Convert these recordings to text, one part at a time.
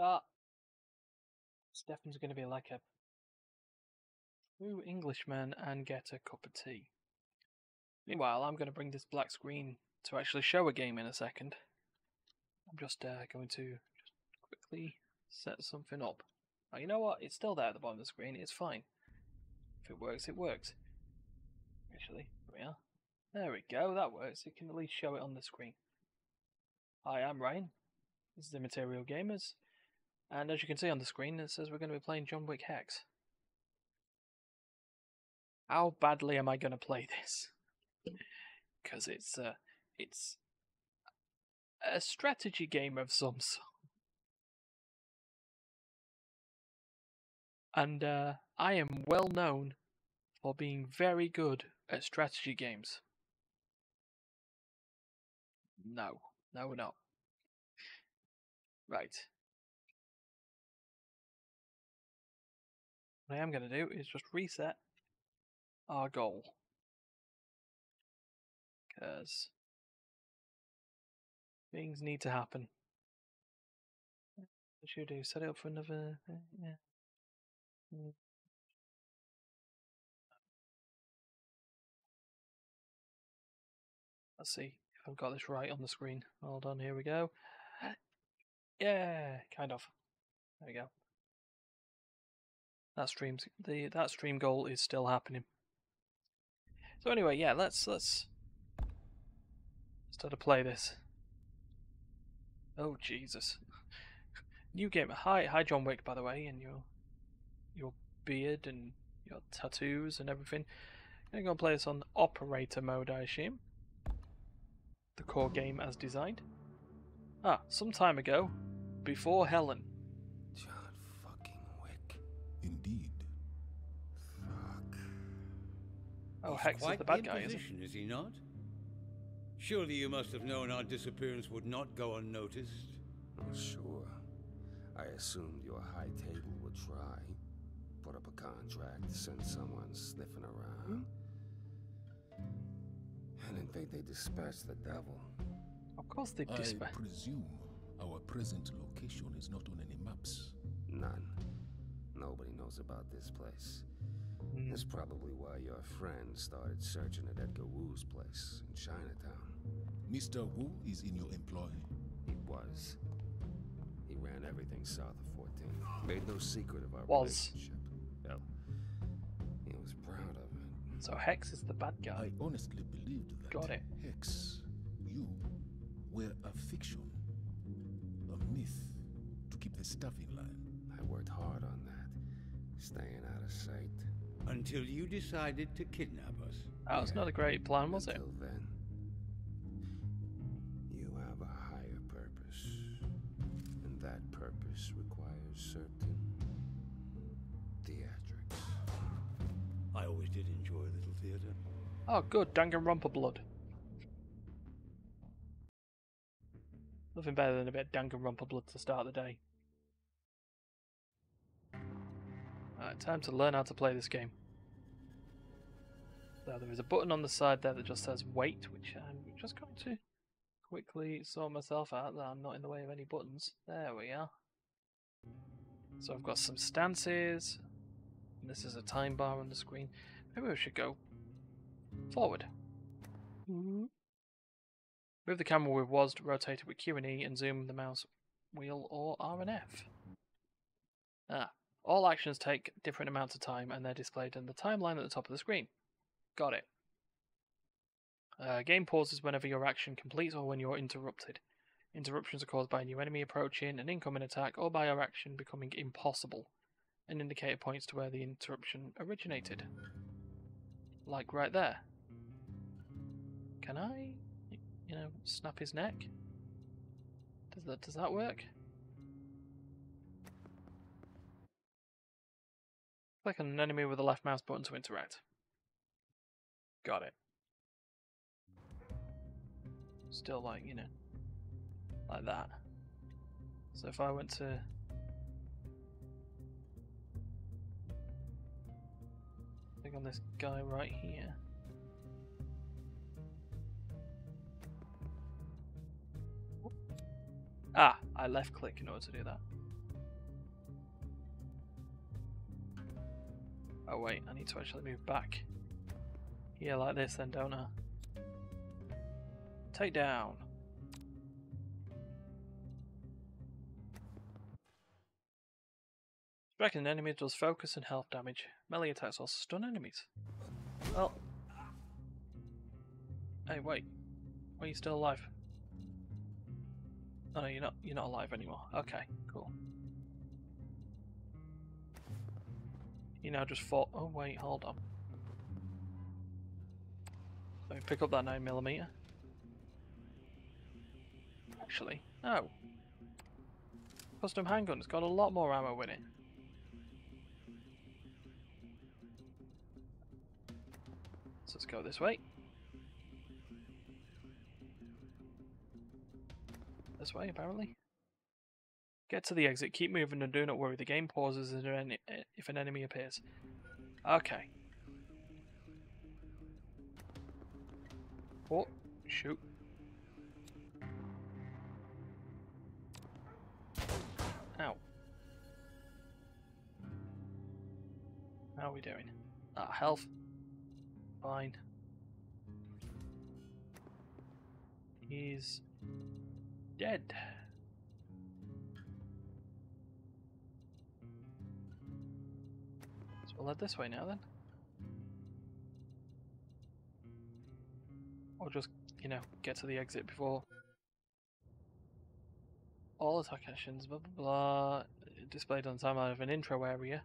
Ah, Stefan's going to be like a new Englishman and get a cup of tea. Meanwhile, I'm going to bring this black screen to actually show a game in a second. I'm just uh, going to just quickly set something up. Now, you know what? It's still there at the bottom of the screen. It's fine. If it works, it works. Actually, we are. There we go. That works. It can at least show it on the screen. Hi, I'm Ryan. This is Immaterial Gamers. And as you can see on the screen, it says we're going to be playing John Wick Hex. How badly am I going to play this? Because it's uh, it's a strategy game of some sort. And uh, I am well known for being very good at strategy games. No, no, no. Right. What I am going to do is just reset our goal. Because things need to happen. What should do? Set it up for another. Uh, yeah. Mm. Let's see I've got this right on the screen. Hold on, here we go. Yeah, kind of. There we go. That streams the that stream goal is still happening. So anyway, yeah, let's let's start to play this. Oh Jesus. New game. Hi hi John Wick by the way, and your your beard and your tattoos and everything. I'm gonna play this on operator mode, I assume. The core game as designed. Ah, some time ago, before Helen. John fucking Wick. Indeed. Fuck. Oh, He's Hex is the bad guy, is he? imposition, is he not? Surely you must have known our disappearance would not go unnoticed. Well, sure. I assumed your high table would try. Put up a contract, send someone sniffing around. I didn't think they dispatched the devil. Of course they I presume our present location is not on any maps. None. Nobody knows about this place. Mm. That's probably why your friend started searching at Edgar Wu's place in Chinatown. Mr. Wu is in your employ. He was. He ran everything south of 14. Made no secret of our Was. relationship. Hell, he was proud of it. So Hex is the bad guy. I honestly believed that Got it. Hex, you, were a fiction, a myth to keep the staff in line. I worked hard on that, staying out of sight. Until you decided to kidnap us. That was Yeah. not a great plan, was it? Until then, you have a higher purpose, and that purpose requires certain I always did enjoy a little theatre. Oh, good. Danganronpa blood. Nothing better than a bit of Danganronpa blood to start the day. Alright, time to learn how to play this game. So there is a button on the side there that just says wait, which I'm just going to quickly sort myself out that I'm not in the way of any buttons. There we are. So I've got some stances. And this is a time bar on the screen. Maybe we should go forward. Move the camera with WAS to rotate it with Q and E and zoom the mouse wheel or R and F. Ah, all actions take different amounts of time and they're displayed in the timeline at the top of the screen. Got it. Uh, game pauses whenever your action completes or when you're interrupted. Interruptions are caused by a new enemy approaching, an incoming attack, or by your action becoming impossible. An indicator points to where the interruption originated. Like right there. Can I, you know, snap his neck? Does that does that work? Click on an enemy with the left mouse button to interact. Got it. Still like, you know, like that. So if I went to something on this guy right here. Ah, I left click in order to do that. Oh wait, I need to actually move back. Yeah, like this then, don't I? Take down. Striking an enemy does focus and health damage. Melee attacks also stun enemies. Well. Hey, wait. Why are you still alive? Oh no, you're not you're not alive anymore. Okay, cool. You now just fought oh wait, hold on. Let me pick up that nine millimeter. Actually, no. Custom handgun's got a lot more ammo in it. So let's go this way. This way, apparently. Get to the exit, keep moving, and do not worry. The game pauses if an enemy appears. Okay. Oh, shoot. Ow. How are we doing? Ah, health. Fine. He's dead. So we'll head this way now then. Or just, you know, get to the exit before all attack actions, blah blah blah, displayed on timeline of an intro area,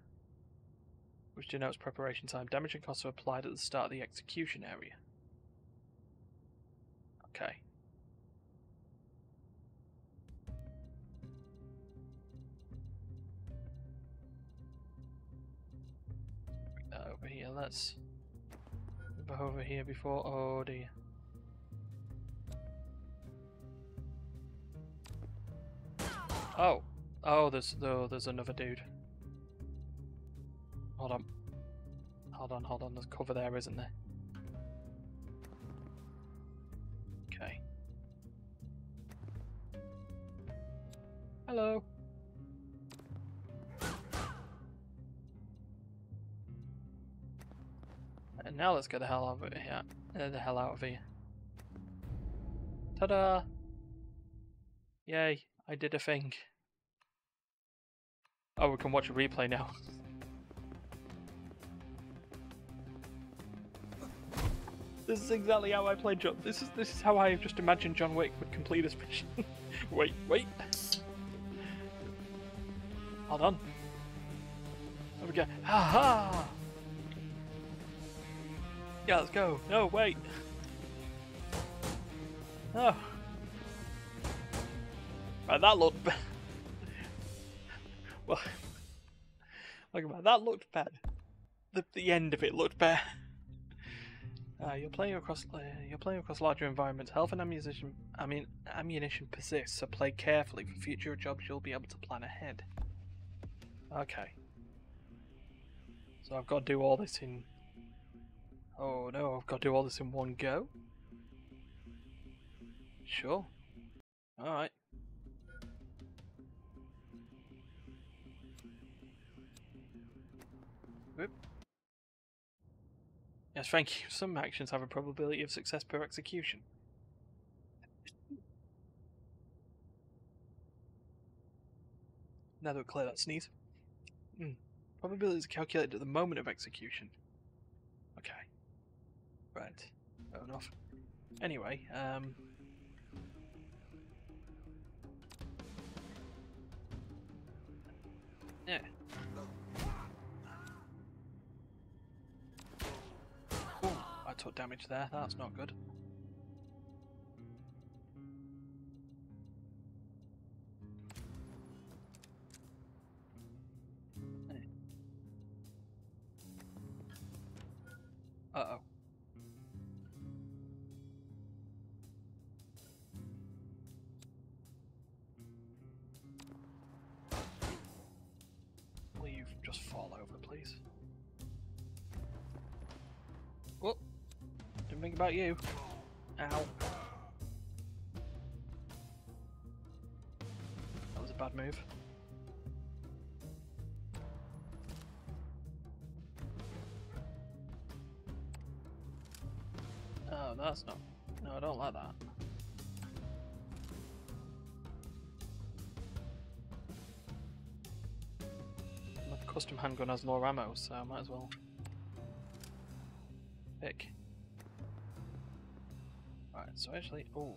which denotes preparation time. Damage and costs are applied at the start of the execution area. Okay. Uh, over here. Let's over here before. Oh dear. Oh, oh, there's oh, there's another dude. Hold on, hold on, hold on. There's cover there, isn't there? Okay. Hello. And now let's get the hell out of here. Uh, the hell out of here. Ta-da! Yay, I did a thing. Oh, we can watch a replay now. this is exactly how I play John. This is this is how I just imagined John Wick would complete this mission. wait, wait. Hold on. There we go. Ha ha! Yeah, let's go. No, wait. Oh. Right, that looked bad. well, look at that. That looked bad. The the end of it looked bad. Uh, you're playing across uh, you're playing across larger environments. Health and ammunition, I mean ammunition persists, so play carefully. For future jobs, you'll be able to plan ahead. Okay. So I've got to do all this in Oh no, I've got to do all this in one go? Sure. Alright. Whoop. Yes, thank you. Some actions have a probability of success per execution. Now that we clear that sneeze. Mm. Probabilities are calculated at the moment of execution. Okay. Right. Fair enough. Anyway, um... Yeah. I took damage there. That's not good. about you. Ow. That was a bad move. Oh, that's not... No, I don't like that. My custom handgun has more ammo, so I might as well pick. So actually, oh,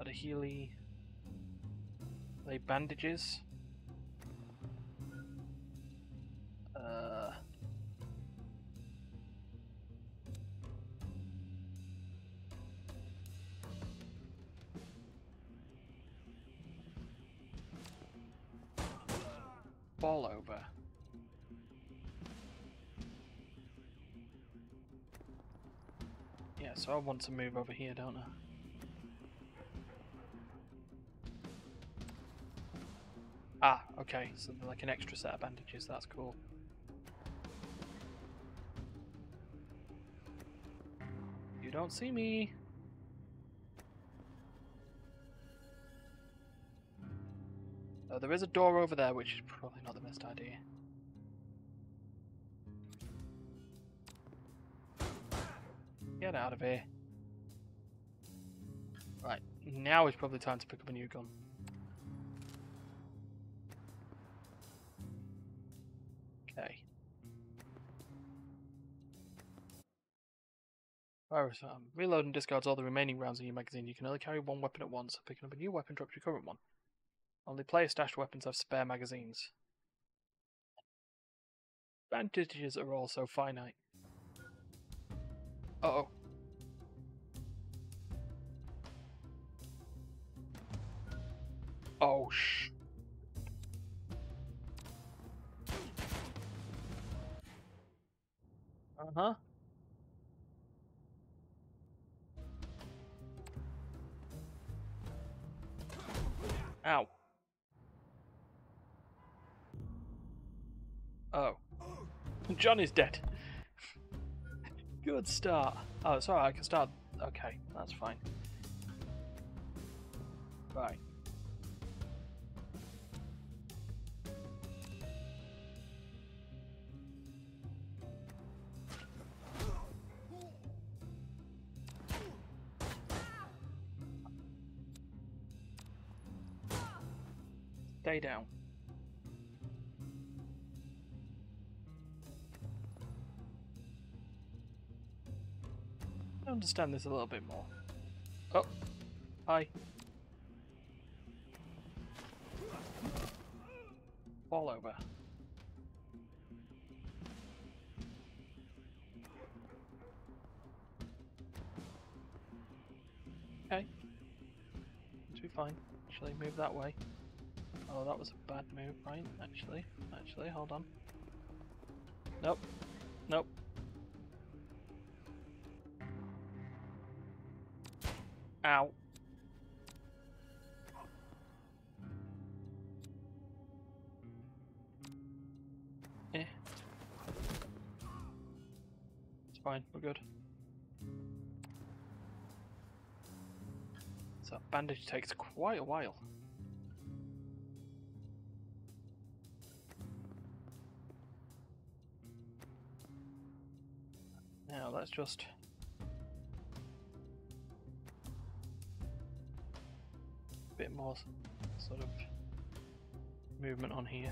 are the Healy, are they bandages? So I want to move over here, don't I? Ah, okay, so like an extra set of bandages, that's cool. You don't see me. Oh, there is a door over there, which is probably not the best idea. Get out of here. Right, now is probably time to pick up a new gun. Okay. Virus, um, reload and discards all the remaining rounds in your magazine. You can only carry one weapon at once. Picking up a new weapon drops your current one. Only player stashed weapons have spare magazines. Advantages are also finite. Uh oh. Oh sh. Uh huh. Ow. Oh. John is dead. Good start. Oh, it's alright, I can start. Okay, that's fine. Right. Down. I understand this a little bit more. Oh, hi. Fall over. Okay. Should be fine. Actually, move that way. Oh, that was a bad move, right? Actually, actually, hold on. Nope. Nope. Ow. Eh. It's fine, we're good. So bandage takes quite a while. Just bit more sort of movement on here.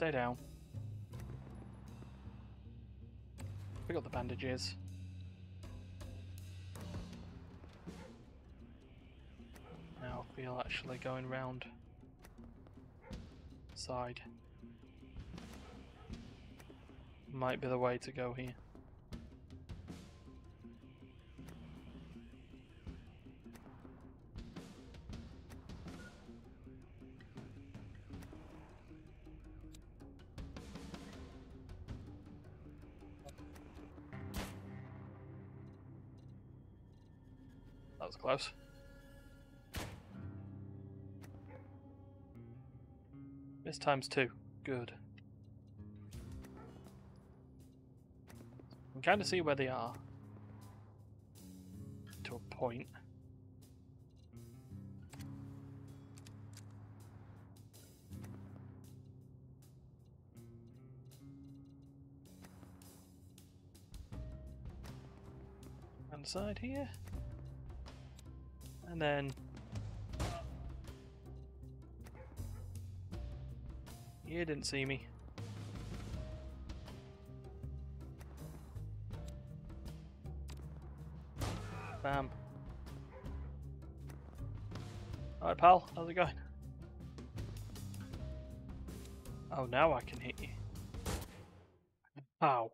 Stay down. We got the bandages. Now feel actually going round side might be the way to go here. Times two. Good. Can kind of see where they are. To a point. Side here. And then You didn't see me. Bam. Alright, pal. How's it going? Oh, now I can hit you. How?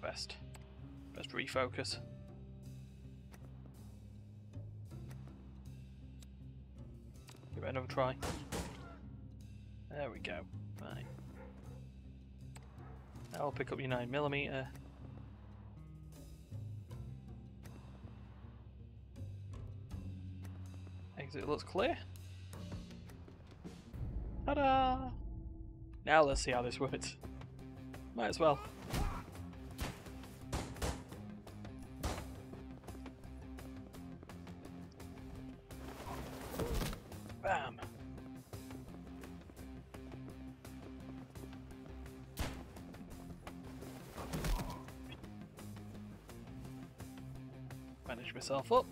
Best. Best refocus. Another try. There we go. Right. I'll pick up your 9mm. Exit looks clear. Ta-da! Now let's see how this works. Might as well. Myself up.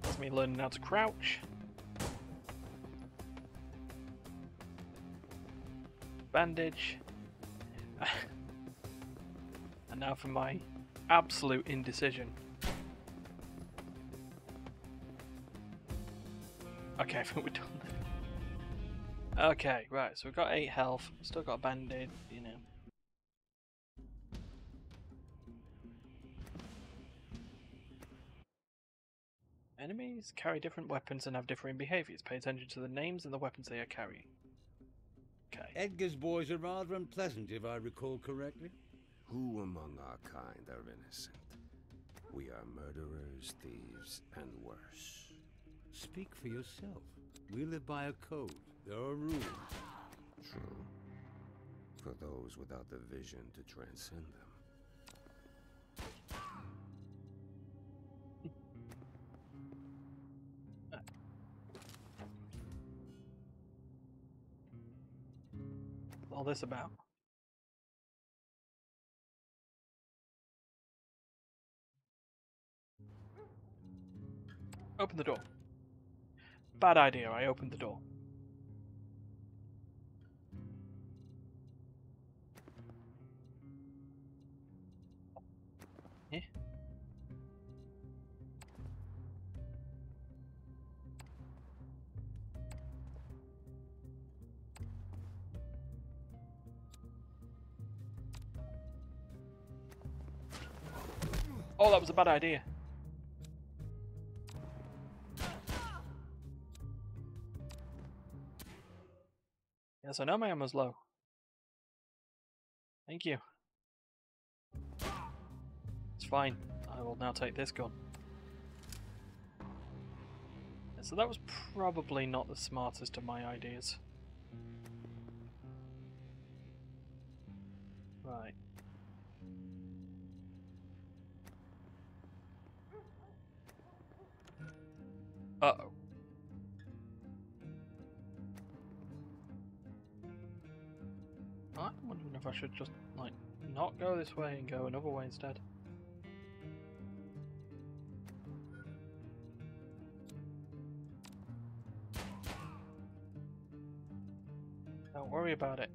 That's me learning how to crouch. Bandage. and now for my absolute indecision. Okay, I think we're done. Okay, right, so we've got 8 health, still got a band-aid, you know. Enemies carry different weapons and have differing behaviours. Pay attention to the names and the weapons they are carrying. Okay. Edgar's boys are rather unpleasant, if I recall correctly. Who among our kind are innocent? We are murderers, thieves, and worse. Speak for yourself. We live by a code. There are rules. True. For those without the vision to transcend them. This about? Open the door. Bad idea, I opened the door. Oh, that was a bad idea. Yes, I know my ammo's low. Thank you. It's fine. I will now take this gun. So that was probably not the smartest of my ideas. Right. Should just, like, not go this way and go another way instead. Don't worry about it.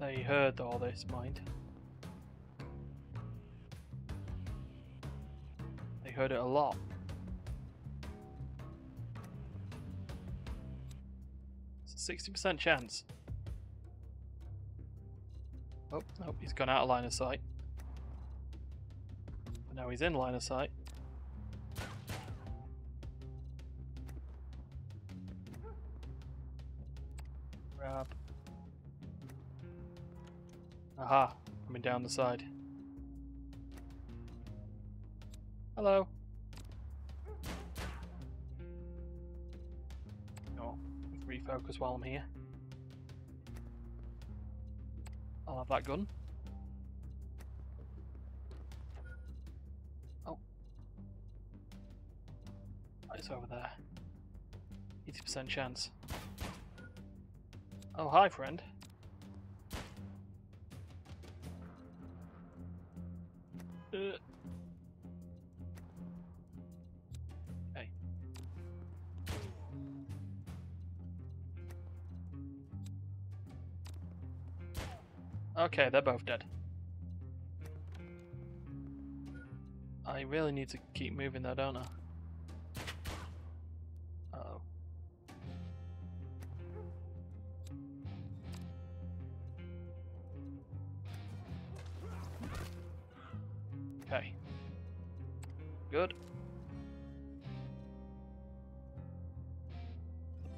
They heard all this, mind. They heard it a lot. 60% chance. Oh, nope, he's gone out of line of sight. But now he's in line of sight. Grab. Aha, coming down the side. Hello. Refocus while I'm here. I'll have that gun. Oh. It's over there. 80% chance. Oh, hi, friend. Okay, they're both dead. I really need to keep moving though, don't I? Uh-oh. Okay. Good.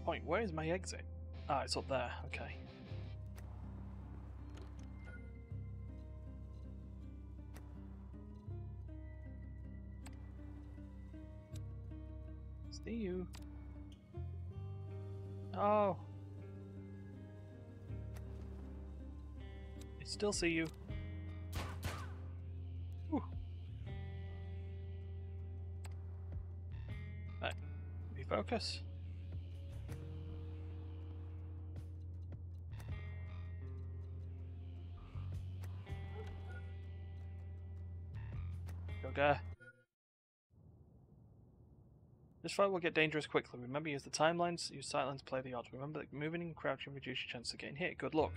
Point, where is my exit? Ah, it's up there, okay. Still see you. Whew. Uh, right. Refocus. This fight will get dangerous quickly. Remember, use the timelines, use sightlines, play the odds. Remember that moving and crouching reduce your chance of getting hit. Good luck.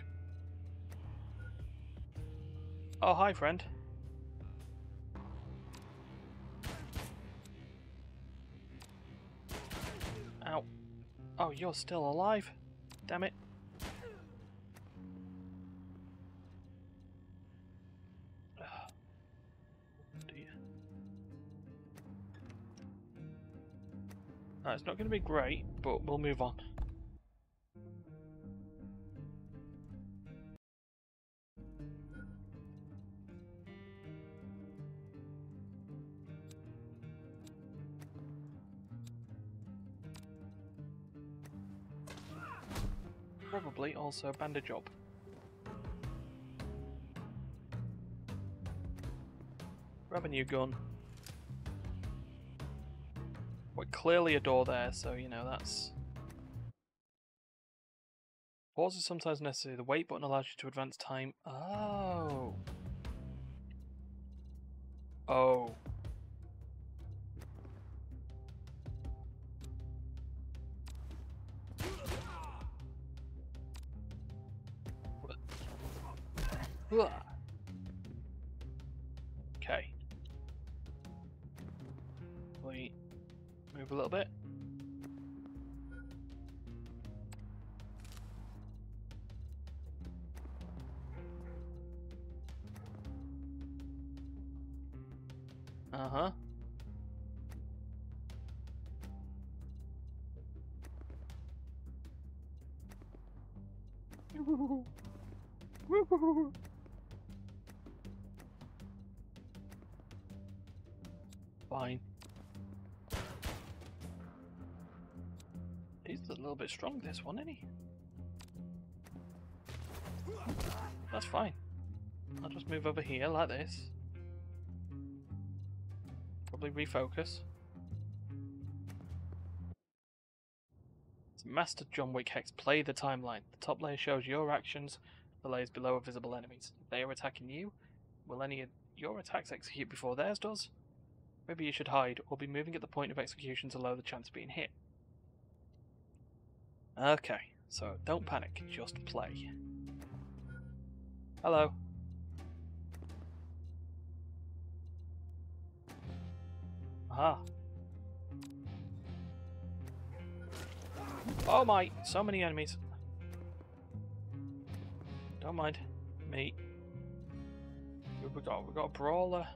Oh, hi, friend. Ow. Oh, you're still alive? Damn it. It's not going to be great, but we'll move on. Also bandage up. Grab a new gun. Well, clearly a door there, so you know that's. Pause is sometimes necessary. The wait button allows you to advance time. Oh. Oh. Okay. We move a little bit. Uh bit strong, this one, isn't he? That's fine. I'll just move over here like this. Probably refocus. It's Master John Wick Hex. Play the timeline. The top layer shows your actions. The layers below are visible enemies. If they are attacking you, will any of your attacks execute before theirs does? Maybe you should hide or be moving at the point of execution to lower the chance of being hit. Okay, so don't panic, just play. Hello. Aha. Oh my, so many enemies. Don't mind me. We got we got a brawler.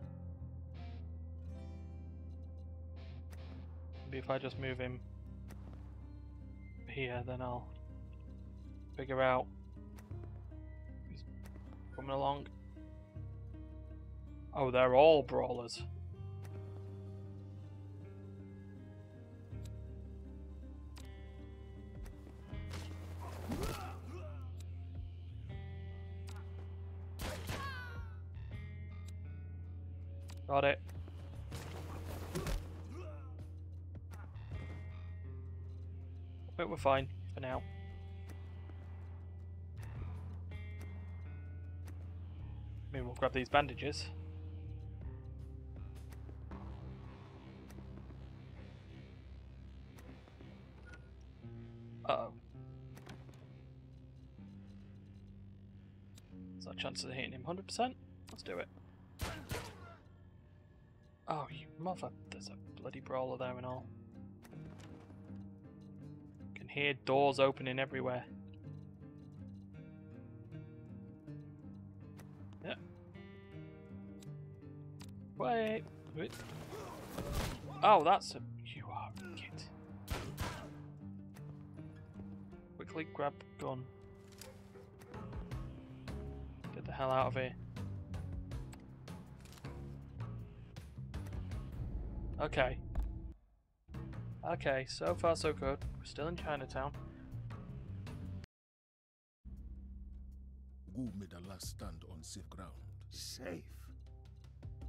Maybe if I just move him here, then I'll figure out who's coming along. Oh, they're all brawlers. Got it. We're fine for now. Mean, we'll grab these bandages. Uh oh. Is our chances of hitting him 100%? Let's do it. Oh, you mother. There's a bloody brawler there and all. Hear doors opening everywhere. Yeah. Wait. Wait. Oh, that's a. You are a kid. Quickly grab gun. Get the hell out of here. Okay. Okay, so far so good. We're still in Chinatown. Wu made a last stand on safe ground. Safe?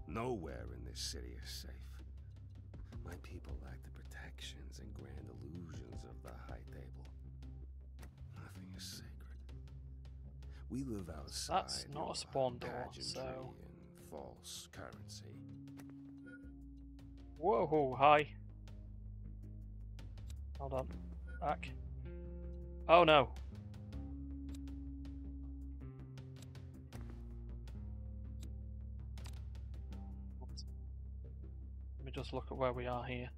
Nowhere in this city is safe. My people lack the protections and grand illusions of the High Table. Nothing is sacred. We live outside. That's not a spawn door, so- false currency. Whoa, hi. Hold on. Back. Oh no. Let me just look at where we are here.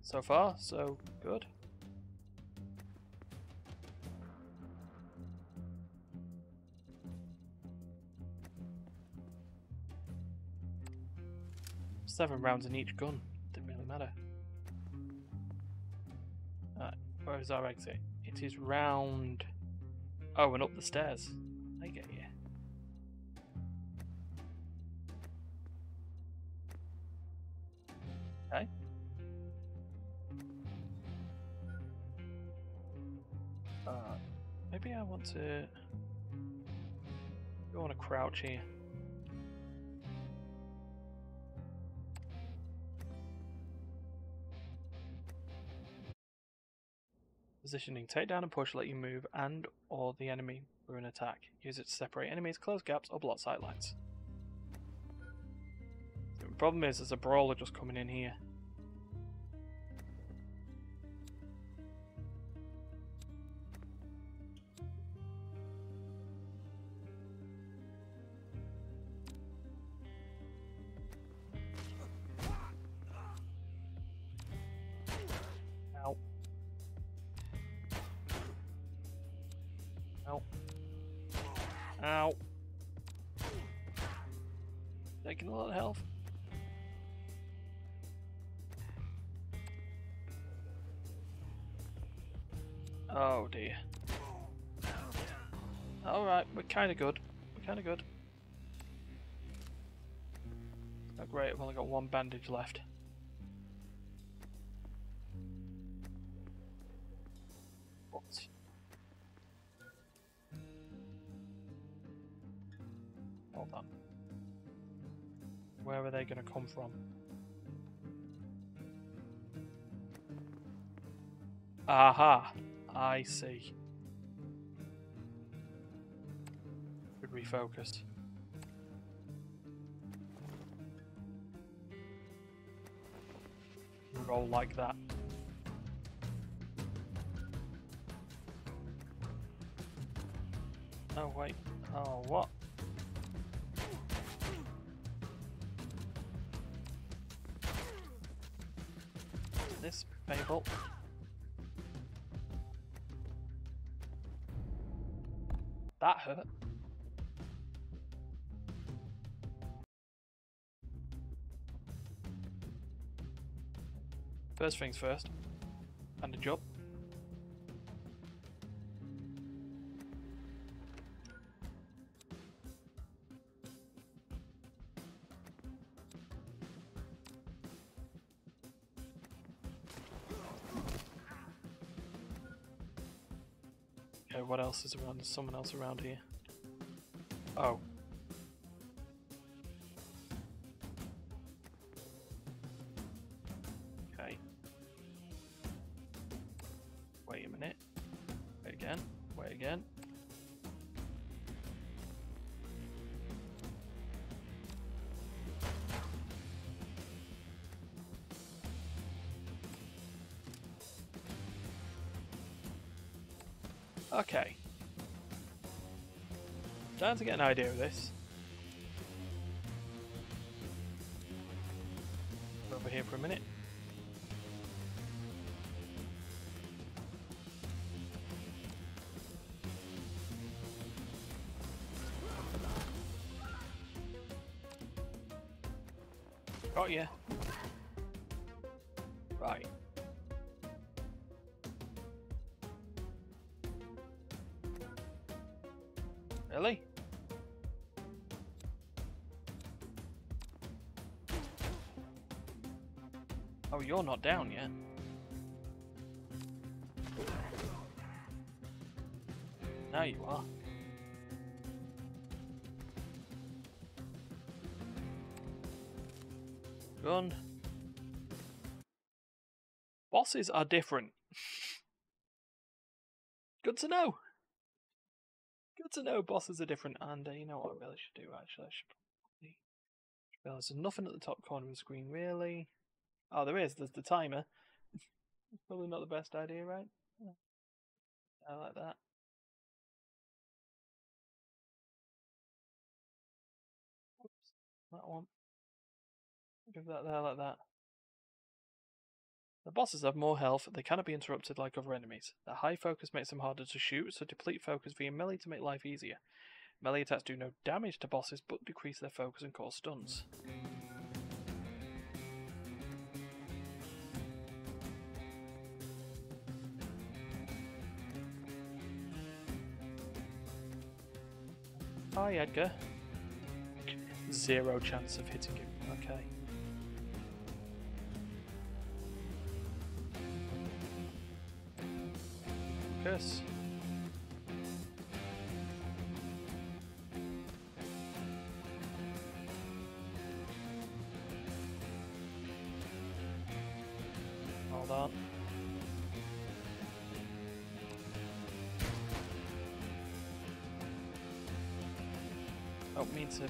So far, so good. Seven rounds in each gun. Didn't really matter. Where is our exit? It is round. Oh, and up the stairs. I get you. Okay. Uh, maybe I want to. I want to crouch here. Positioning, take down and push, let you move and or the enemy through an attack. Use it to separate enemies, close gaps, or block sightlines. The problem is there's a brawler just coming in here. We're kinda good. We're kinda good. Not great, I've only got one bandage left. What? Hold on. Where are they going to come from? Aha! I see. Refocus. Roll like that. Oh wait. Oh what? This Babel. That hurt. First things first. Bandage job. Okay, what else is around? There's someone else around here. Oh. To get an idea of this. You're not down yet. Now you are. Gun. Bosses are different. Good to know. Good to know bosses are different, and uh, you know what I really should do actually? I should probably realize there's nothing at the top corner of the screen really. Oh, there is. There's the timer. probably not the best idea, right? I like that. Oops, that one. Give that there like that. The bosses have more health, they cannot be interrupted like other enemies. Their high focus makes them harder to shoot, so deplete focus via melee to make life easier. Melee attacks do no damage to bosses, but decrease their focus and cause stuns. Oh, Hi Edgar. Zero chance of hitting him. Okay. Curse. Help me to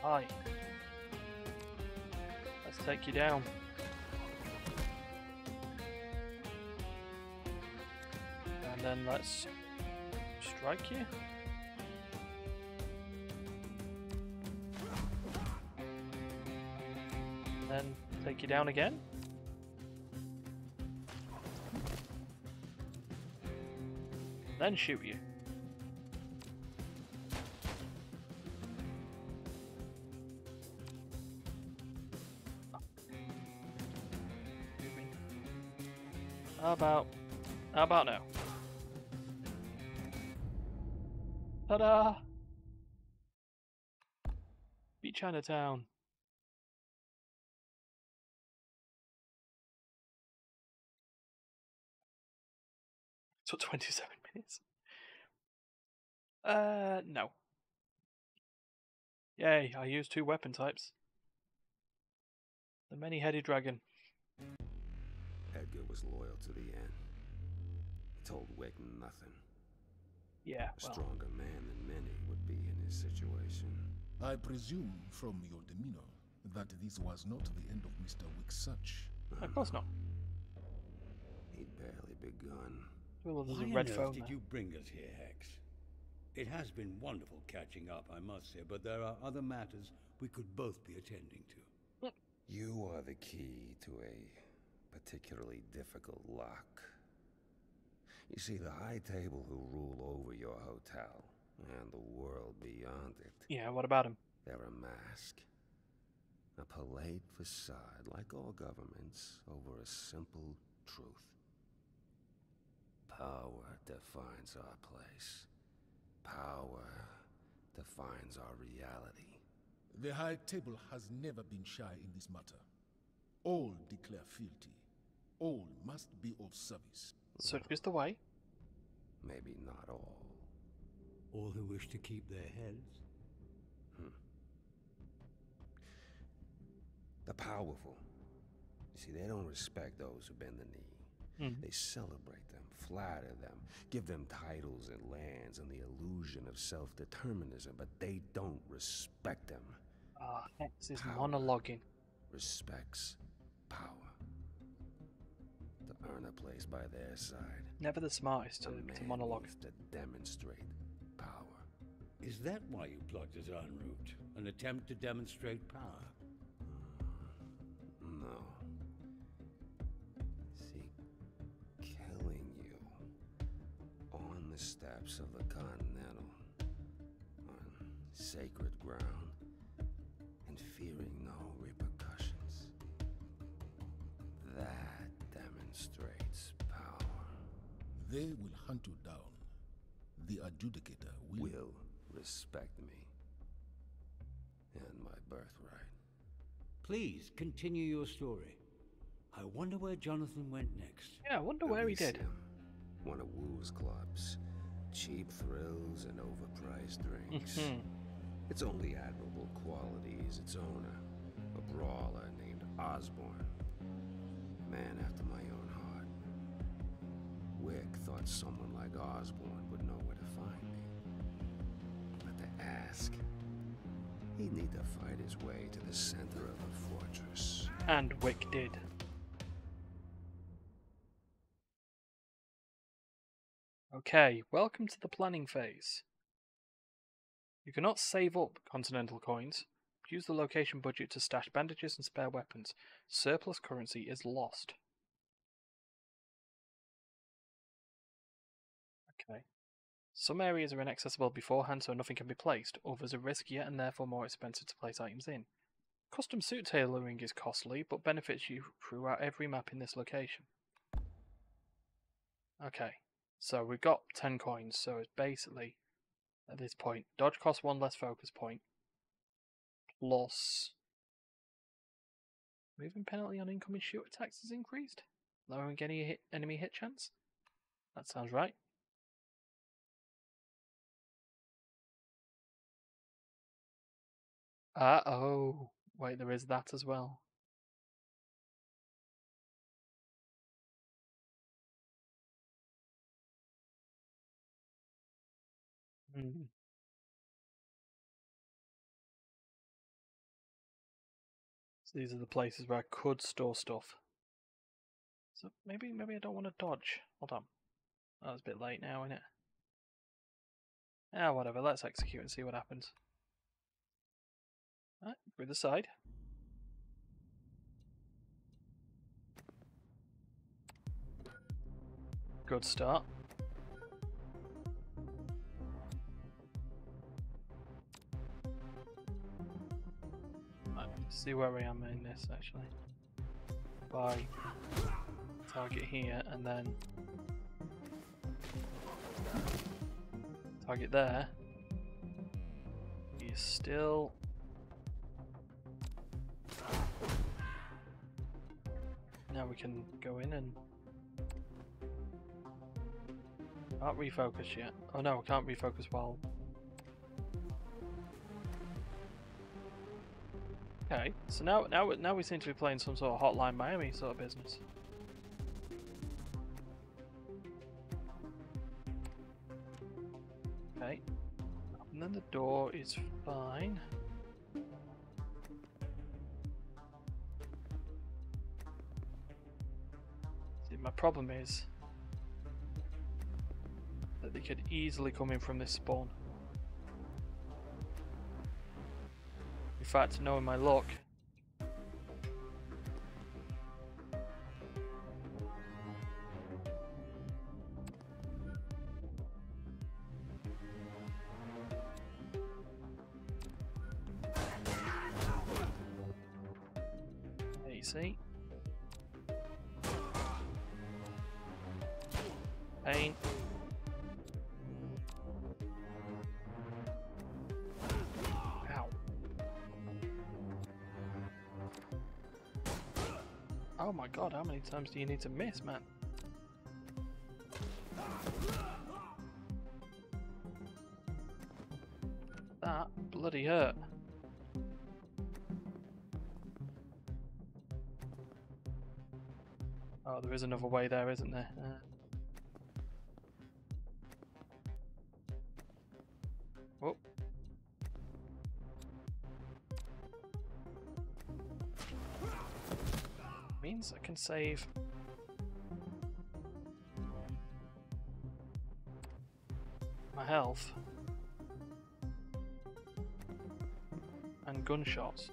Hi. Let's take you down. And then let's strike you. And then take you down again. Then shoot you. How about how about now? Ta-da! Beat Chinatown. Took 27 minutes. Uh, no. Yay, I used two weapon types. The many-headed dragon. Edgar was loyal to the end. He told Wick nothing. Yeah, A stronger man than many would be in his situation. I presume from your demeanor that this was not the end of Mr. Wick's search. of course not. He'd barely begun. Well, there's Why a on red earth did you bring us here, Hex? It has been wonderful catching up, I must say, but there are other matters we could both be attending to. You are the key to a particularly difficult lock. You see, the High Table who rule over your hotel and the world beyond it Yeah, what about him? They're a mask. A polite facade, like all governments, over a simple truth. Power defines our place. Power defines our reality. The High Table has never been shy in this matter. All declare fealty. All must be of service. Such is the way. Maybe not all. All who wish to keep their heads. Hmm. The powerful. You see, they don't respect those who bend the knee. Mhm. They celebrate them, flatter them, give them titles and lands and the illusion of self determinism, but they don't respect them. Ah, Hex is Power. monologuing. Respects power. To earn a place by their side. Never the smartest a to, to monologue. needs to demonstrate power. Is that why you plugged us en route? An attempt to demonstrate power? On the steps of the Continental, on sacred ground, and fearing no repercussions. That demonstrates power. They will hunt you down. The adjudicator will. Will respect me and my birthright. Please continue your story. I wonder where Jonathan went next. Yeah, I wonder where he did. Elysium, One of Wu's clubs. Cheap thrills and overpriced drinks. Its only admirable quality is its owner, a brawler named Osborne. Man after my own heart. Wick thought someone like Osborne would know where to find me. But to ask, he'd need to fight his way to the center of the fortress. And Wick did. Okay, welcome to the planning phase. You cannot save up continental coins. Use the location budget to stash bandages and spare weapons. Surplus currency is lost. Okay. Some areas are inaccessible beforehand, so nothing can be placed. Others are riskier and therefore more expensive to place items in. Custom suit tailoring is costly, but benefits you throughout every map in this location. Okay, so we've got 10 coins, so it's basically, at this point, dodge costs one less focus point. plus moving penalty on incoming shoot attacks is increased, lowering any hit, enemy hit chance. That sounds right. Uh oh. Wait, there is that as well. Hmm. So these are the places where I could store stuff. So maybe maybe I don't want to dodge. Hold on. Oh, it's a bit late now, isn't it? Ah, whatever. Let's execute and see what happens. Right, through the side. Good start. See where I am in this actually. By target here and then target there. He's still Now we can go in and can't refocus yet. Oh no, I can't refocus while. Okay, so now now now we seem to be playing some sort of Hotline Miami sort of business. Okay, and then the door is fine. See, my problem is that they could easily come in from this spawn. In fact, knowing my luck, see. Paint. Oh my god, how many times do you need to miss, man? That bloody hurt. Oh, there is another way there, isn't there? Can save. My health. And gunshots.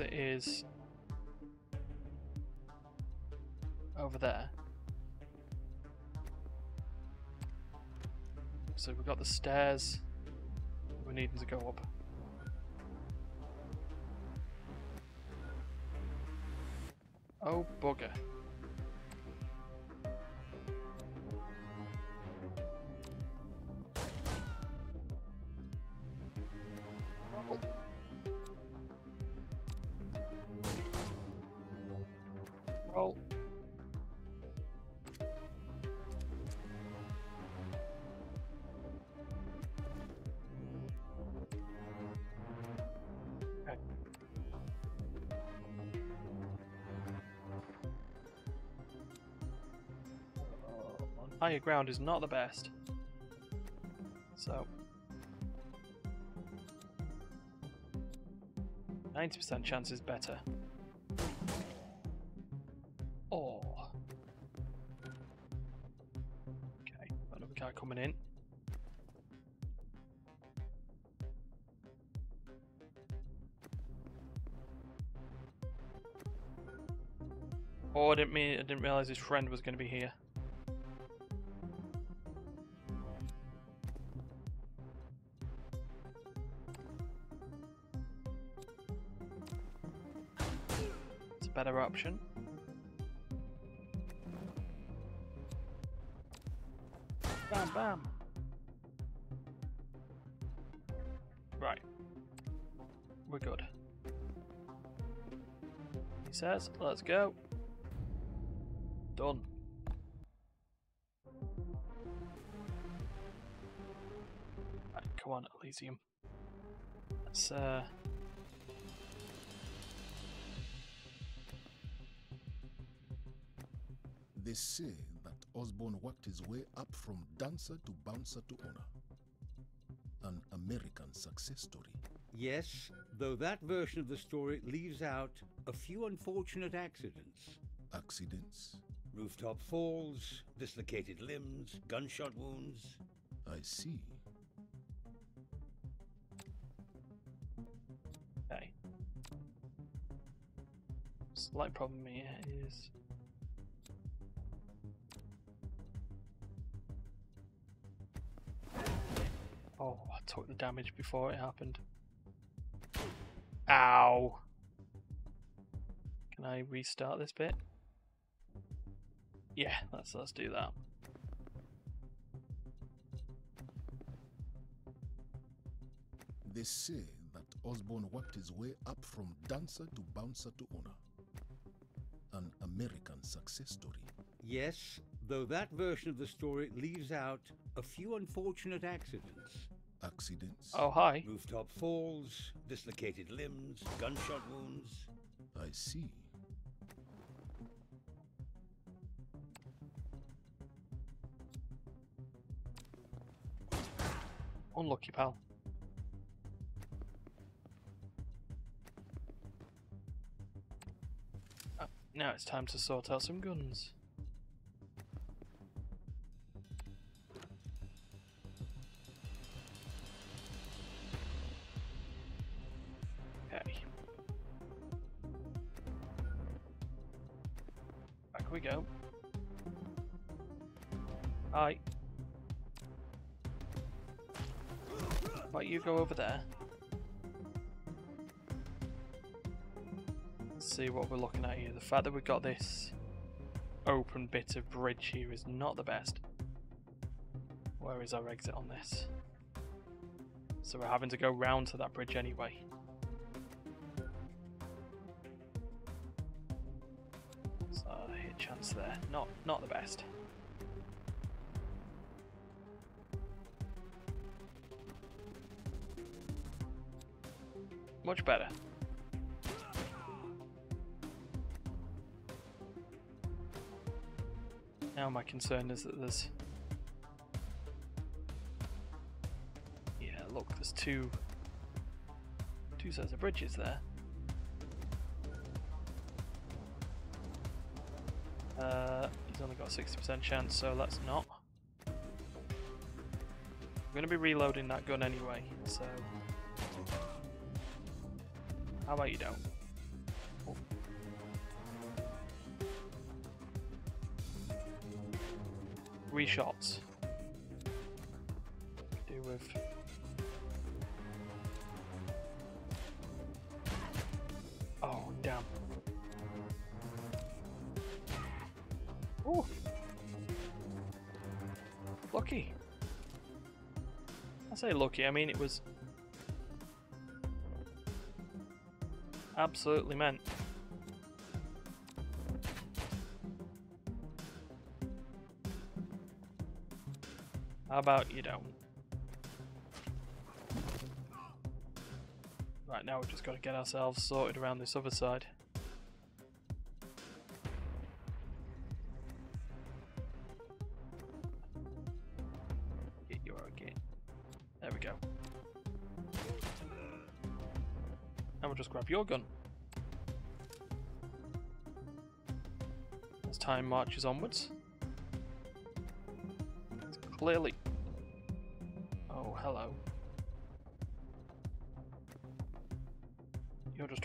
Exit is over there. So we've got the stairs. We're needing to go up. Oh bugger. Higher ground is not the best. So. 90% chance is better. Oh. Okay, another guy coming in. Oh, I didn't mean I didn't realize his friend was going to be here. Option. Bam, bam. Right. We're good. He says, let's go. Done. Right, come on, Elysium. Let's uh They say that Osborne worked his way up from dancer to bouncer to owner. An American success story. Yes, though that version of the story leaves out a few unfortunate accidents. Accidents? Rooftop falls, dislocated limbs, gunshot wounds. I see. Okay. Slight problem here is damage before it happened. Ow! Can I restart this bit? Yeah, let's let's do that. They say that Osborne worked his way up from dancer to bouncer to owner. An American success story. Yes, though that version of the story leaves out a few unfortunate accidents accidents. Oh, hi. Rooftop falls, dislocated limbs, gunshot wounds. I see. Unlucky, pal. Uh, now it's time to sort out some guns. Fact that we've got this open bit of bridge here is not the best. Where is our exit on this? So we're having to go round to that bridge anyway. So hit chance there. Not not the best. Much better. Concern is that there's... Yeah, look, there's two... Two sets of bridges there. Uh, he's only got a 60% chance, so let's not. I'm going to be reloading that gun anyway, so... How about you don't? Three shots. Do with. Oh damn! Oh, lucky. I say lucky. I mean it was absolutely meant. How about you don't? Right, now we've just got to get ourselves sorted around this other side. Get you again. There we go. And we'll just grab your gun. As time marches onwards. It's clearly...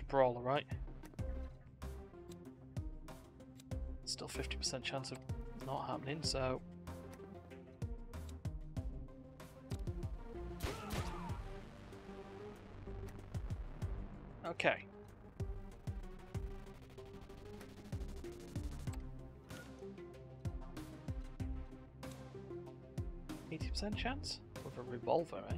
brawler, right? Still 50% chance of not happening, so... Okay. Eighty percent chance with a revolver, eh?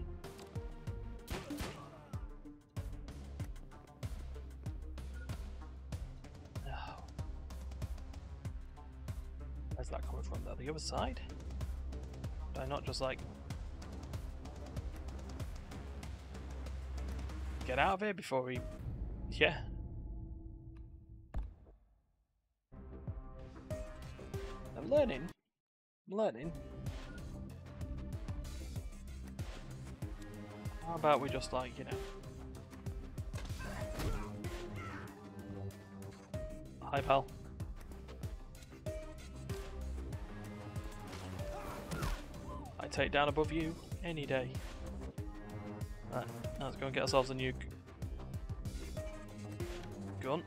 Other side? Did I not just like get out of here before we yeah. I'm learning. I'm learning. How about we just like, you know. Hi pal. I take down above you any day. Right, let's go and get ourselves a new gun.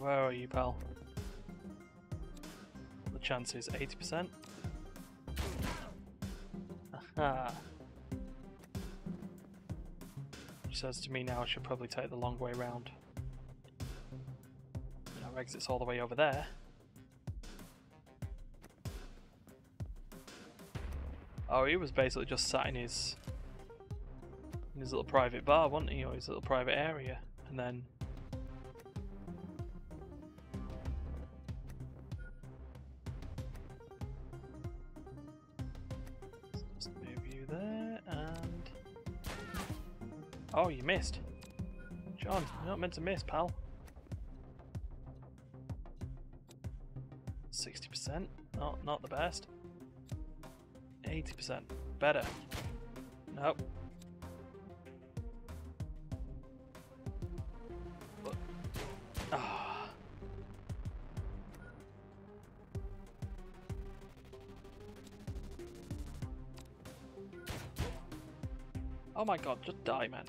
Where are you, pal? The chance is 80%. Aha. Which says to me now I should probably take the long way round. Our exit's all the way over there. Oh, he was basically just sat in his in his little private bar, wasn't he, or his little private area, and then just move you there, and oh, you missed, John. You're not meant to miss, pal. Sixty percent, not not the best. 80%. Better. Nope. Oh. oh my god, just die, man.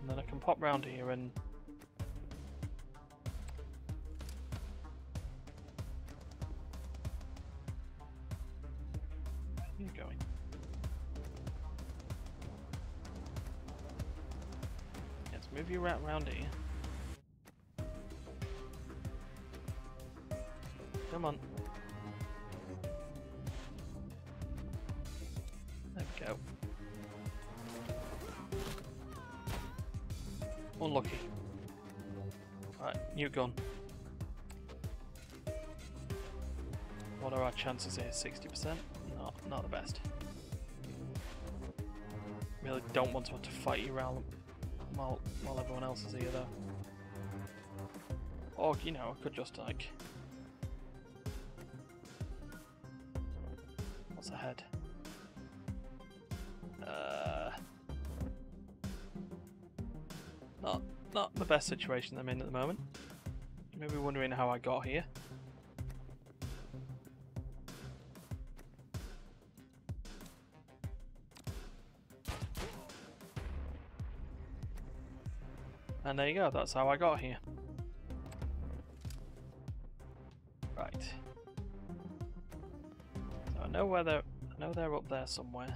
And then I can pop round here and chances here? 60%? Not, not the best. Really don't want to have to fight you around while, while everyone else is here though. Or, you know, I could just like... What's ahead? Uh, not not the best situation I'm in at the moment. You may be wondering how I got here. And there you go, that's how I got here. Right. So I know where they're I know they're up there somewhere.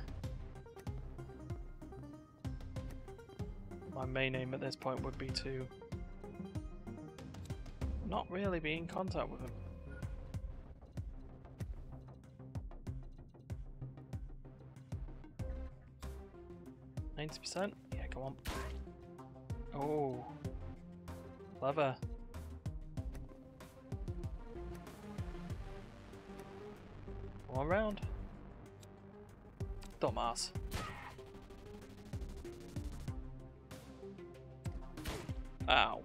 My main aim at this point would be to not really be in contact with them. Ninety percent? Yeah, come on. Oh, clever. One round. Dumbass. Ow.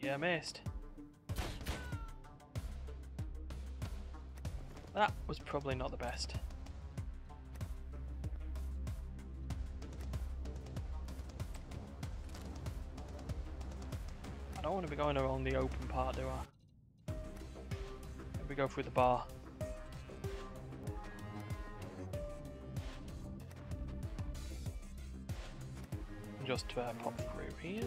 Yeah, missed. That was probably not the best. Want to be going around the open part, do I? We go through the bar. Just uh, pop through here.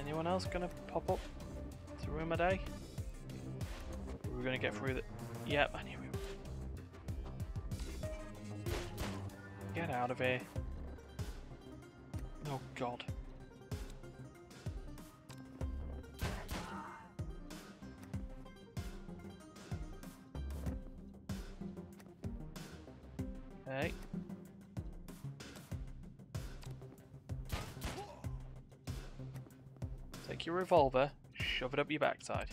Anyone else gonna pop up to room a day? We're gonna get through the. Yep, I knew Get out of here. Oh god. Okay. Take your revolver, shove it up your backside.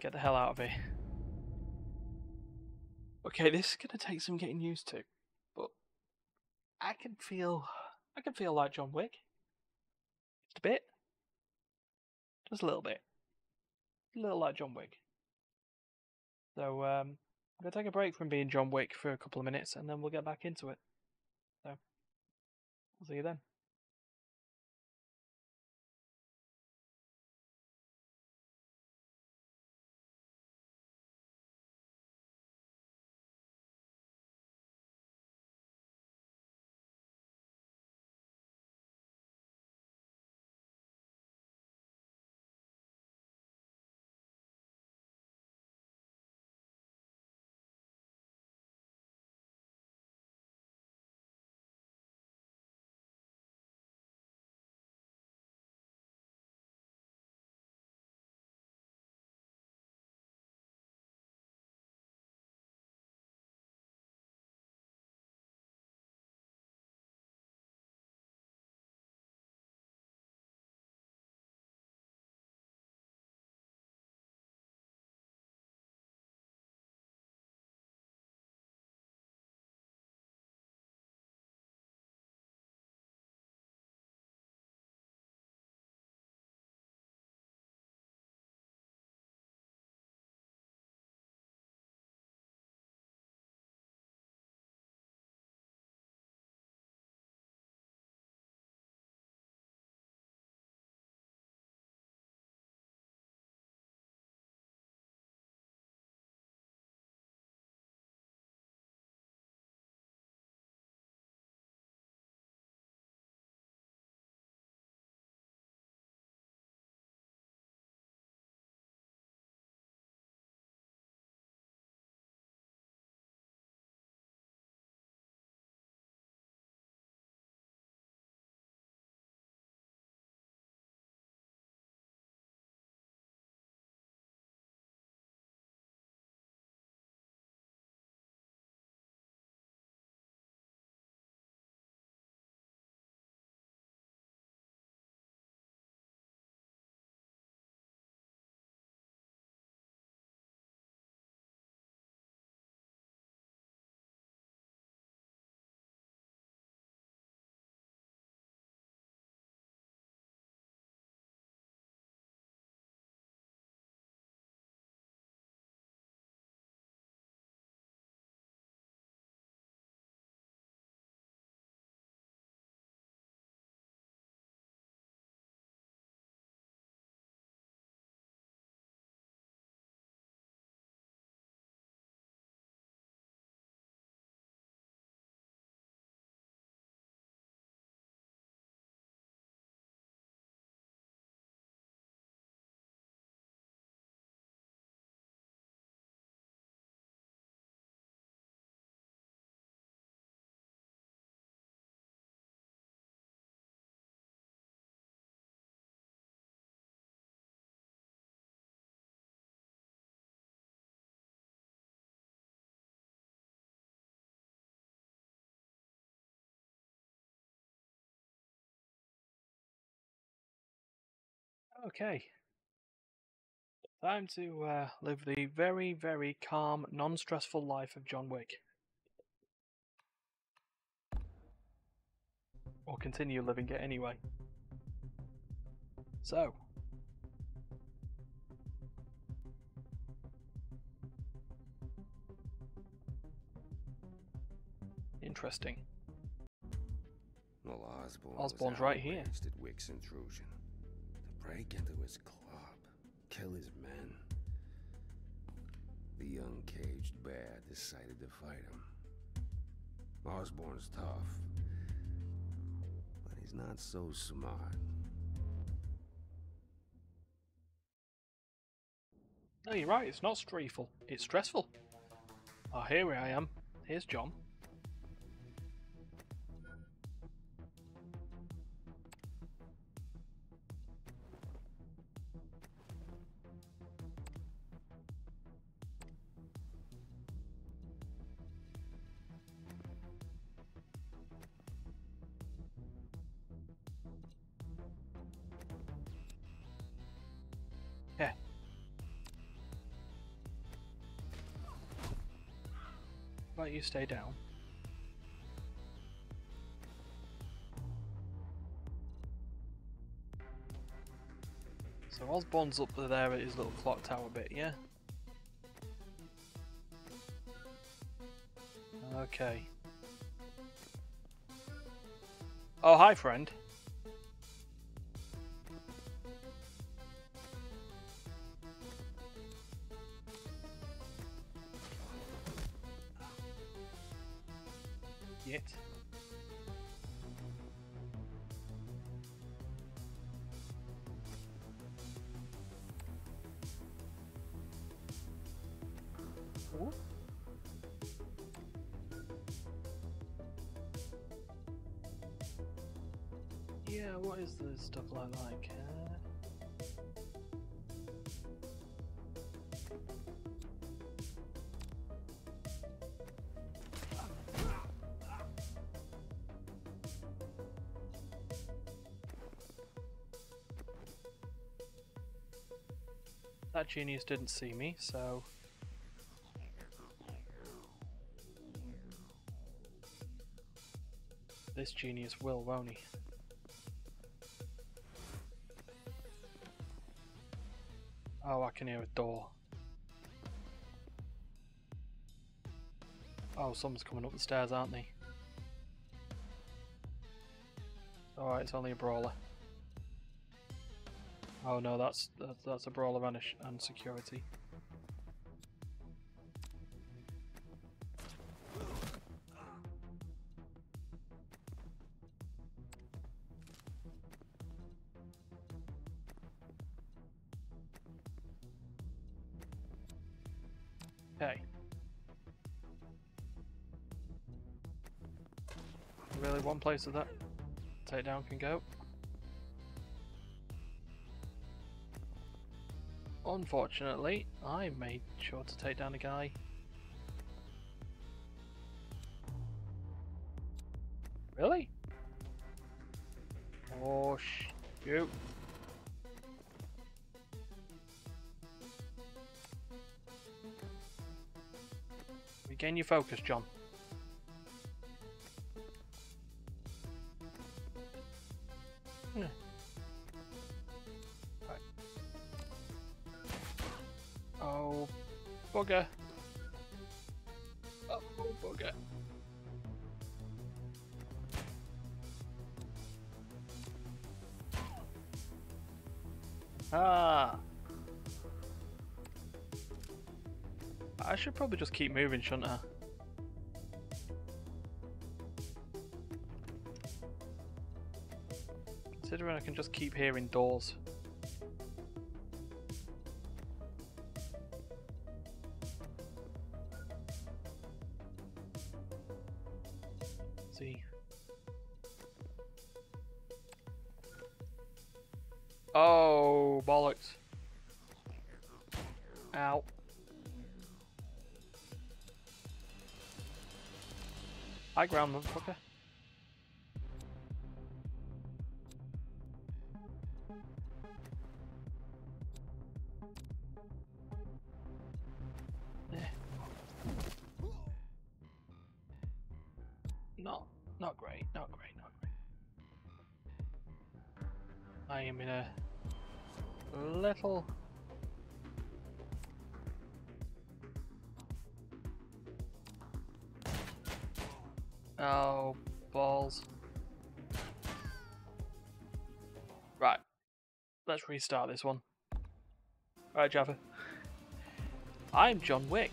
Get the hell out of here. Okay, this is gonna take some getting used to, but I can feel, I can feel like John Wick. Just a bit, just a little bit, a little like John Wick. So um, I'm gonna take a break from being John Wick for a couple of minutes, and then we'll get back into it. So, I'll see you then. Okay. Time to uh, live the very, very calm, non stressful life of John Wick. Or continue living it anyway. So. Interesting. Well, Osborn Osborn's right here. at Wick's intrusion. Break into his club, kill his men. The young caged bear decided to fight him. Osborn's tough, but he's not so smart. No, you're right, it's not stressful. It's stressful. Oh, here I am. Here's John. You stay down? So Osborne's up there at his little clock tower bit, yeah? Okay. Oh, hi, friend. Genius didn't see me, so. This genius will, won't he? Oh, I can hear a door. Oh, someone's coming up the stairs, aren't they? Alright, it's only a brawler. Oh no, that's that's, a brawler a and security. Okay. Really, one place that that takedown can go. Unfortunately, I made sure to take down a guy. Really? Oh, shoot. Regain your focus, John. Probably just keep moving, shouldn't I? Considering I can just keep hearing doors. High ground, motherfucker. Let's restart this one. Alright, Java. I'm John Wick.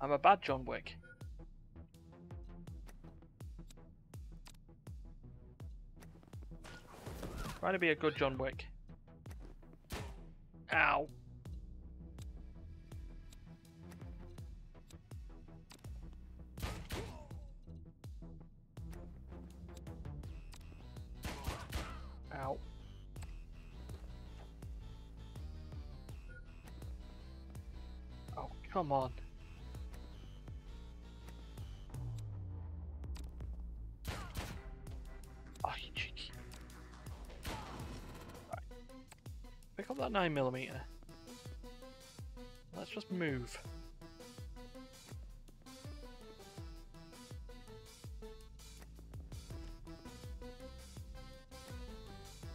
I'm a bad John Wick. Trying to be a good John Wick. Come on. Oh, you cheeky. Right. Pick up that 9mm. Let's just move.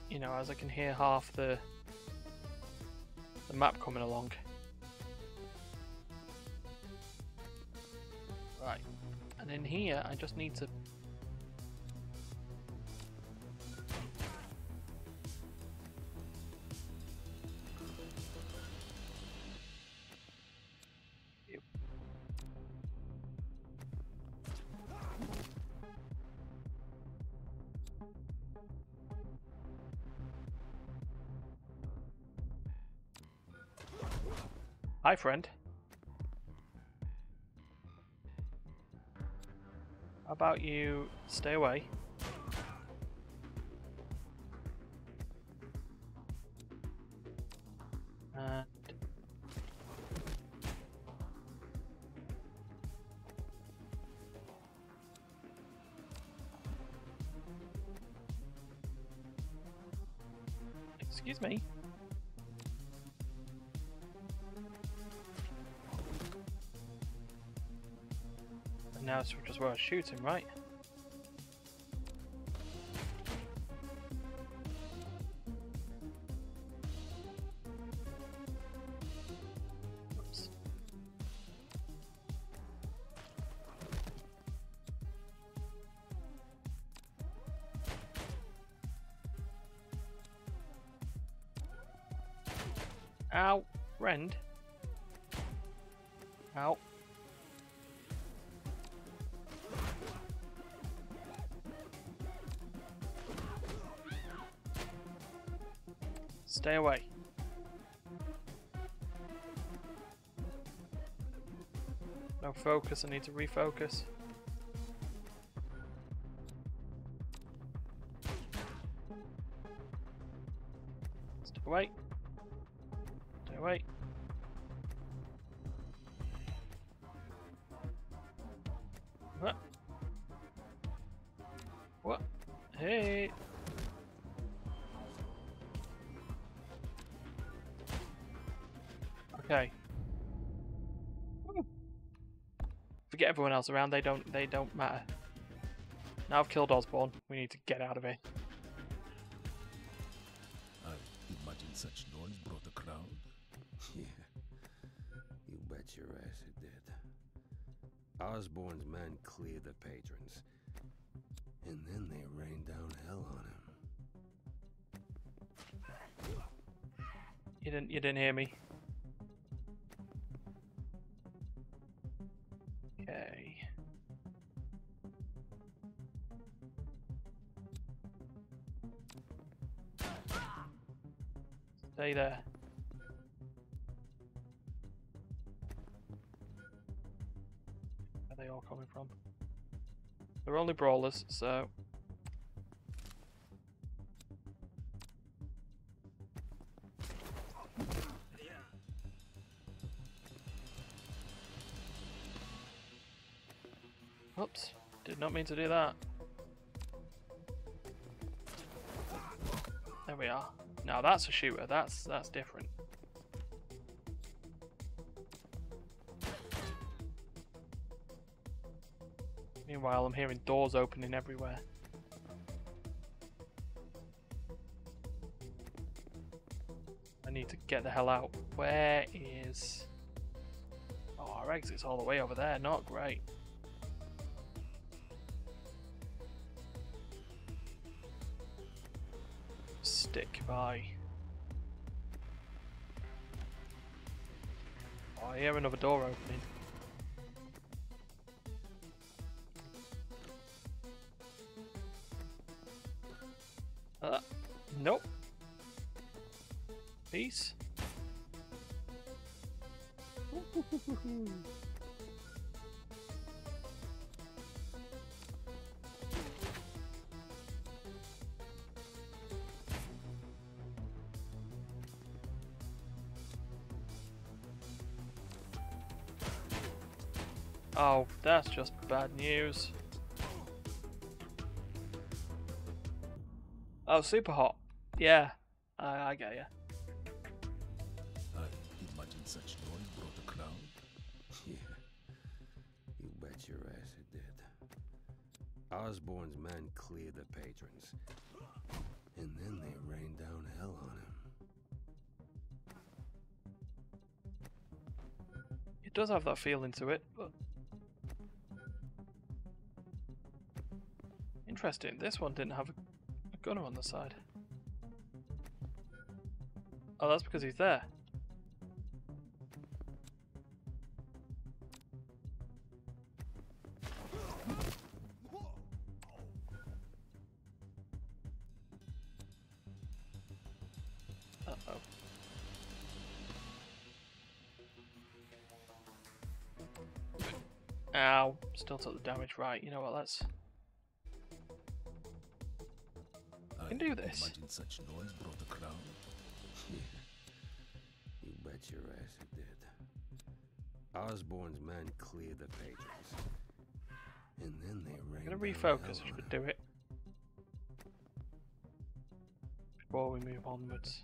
You know, as I can hear half the the map coming along. And in here I just need to. Hi, friend. About you stay away? Shooting, right? Stay away. No focus, I need to refocus. Everyone else around. They don't. They don't matter. Now I've killed Osborne. We need to get out of here. I imagine such noise brought a crowd. Yeah. You bet your ass it did. Osborne's men cleared the patrons. And then they rained down hell on him. You didn't. You didn't hear me. Brawlers, so Oops, did not mean to do that. There we are. Now that's a shooter. That's that's different. Meanwhile, I'm hearing doors opening everywhere. I need to get the hell out. Where is... Oh, our exit's all the way over there. Not great. Stick by. Oh, I hear another door opening. Bad news. Oh, super hot. Yeah, I, I get you. I imagine such noise brought a crowd. Yeah. You bet your ass it did. Osborne's men cleared the patrons. And then they rained down hell on him. It does have that feeling to it, interesting. This one didn't have a, a gunner on the side. Oh, that's because he's there. Ow, still took the damage. Right, you know what, let's... do this. imagine such noise brought a crowd. You bet your ass it did. Osborne's men cleared the pages. And then they I'm rained gonna refocus, hell which would do it. Before we move onwards.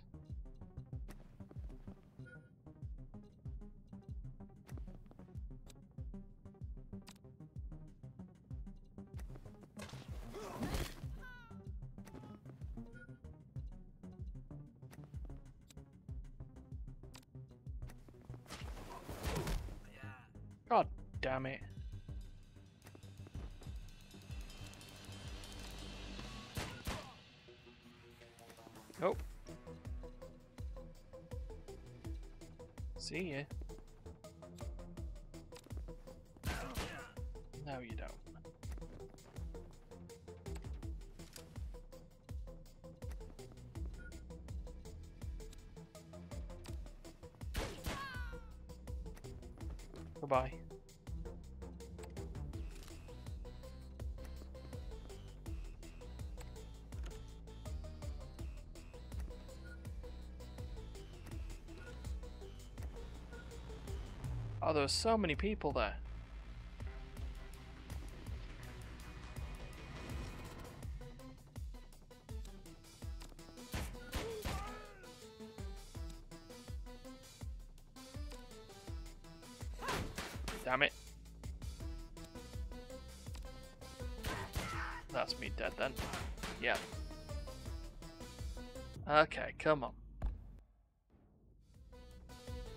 Damn it. Nope. See ya. No, you don't. Goodbye. There were so many people there. Damn it. That's me dead then. Yeah. Okay, come on.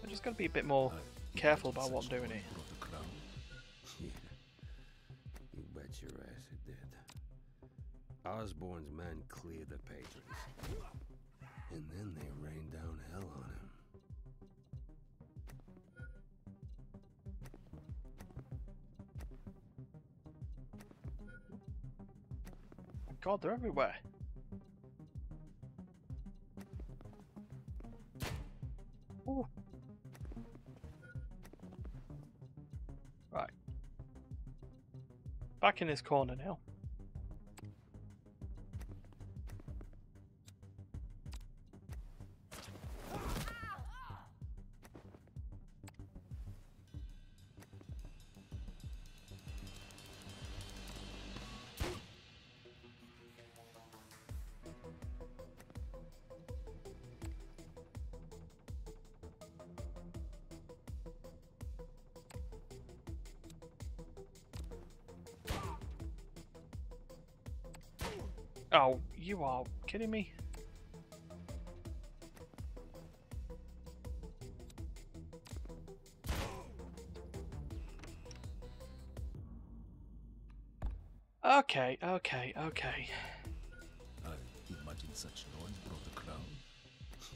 I just gotta be a bit more careful about what I'm doing here. brought a crowd. Yeah. You bet your ass it did. Osborne's men cleared the patrons. And then they rained down hell on him. God, they're everywhere. In this corner now. You are kidding me? Okay, okay, okay. I imagine such noise brought the crown.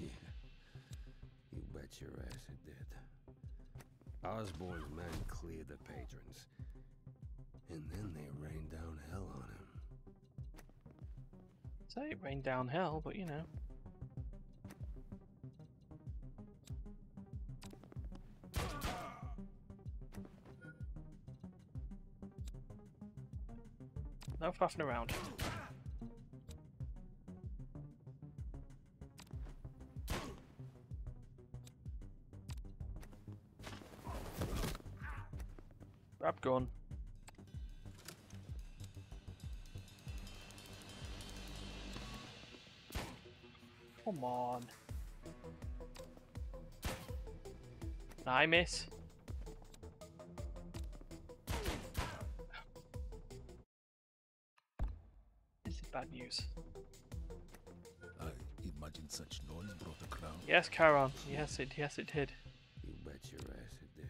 Yeah. You bet your ass it did. Osborne's men cleared the patrons. And then they rained down hell on Say it rained down hell, but you know. No faffing around. Grab gun. Come on. I miss. This is bad news. I imagine such noise brought the crown. Yes, Charon. Yes, it. Yes, it did. You bet your ass it did.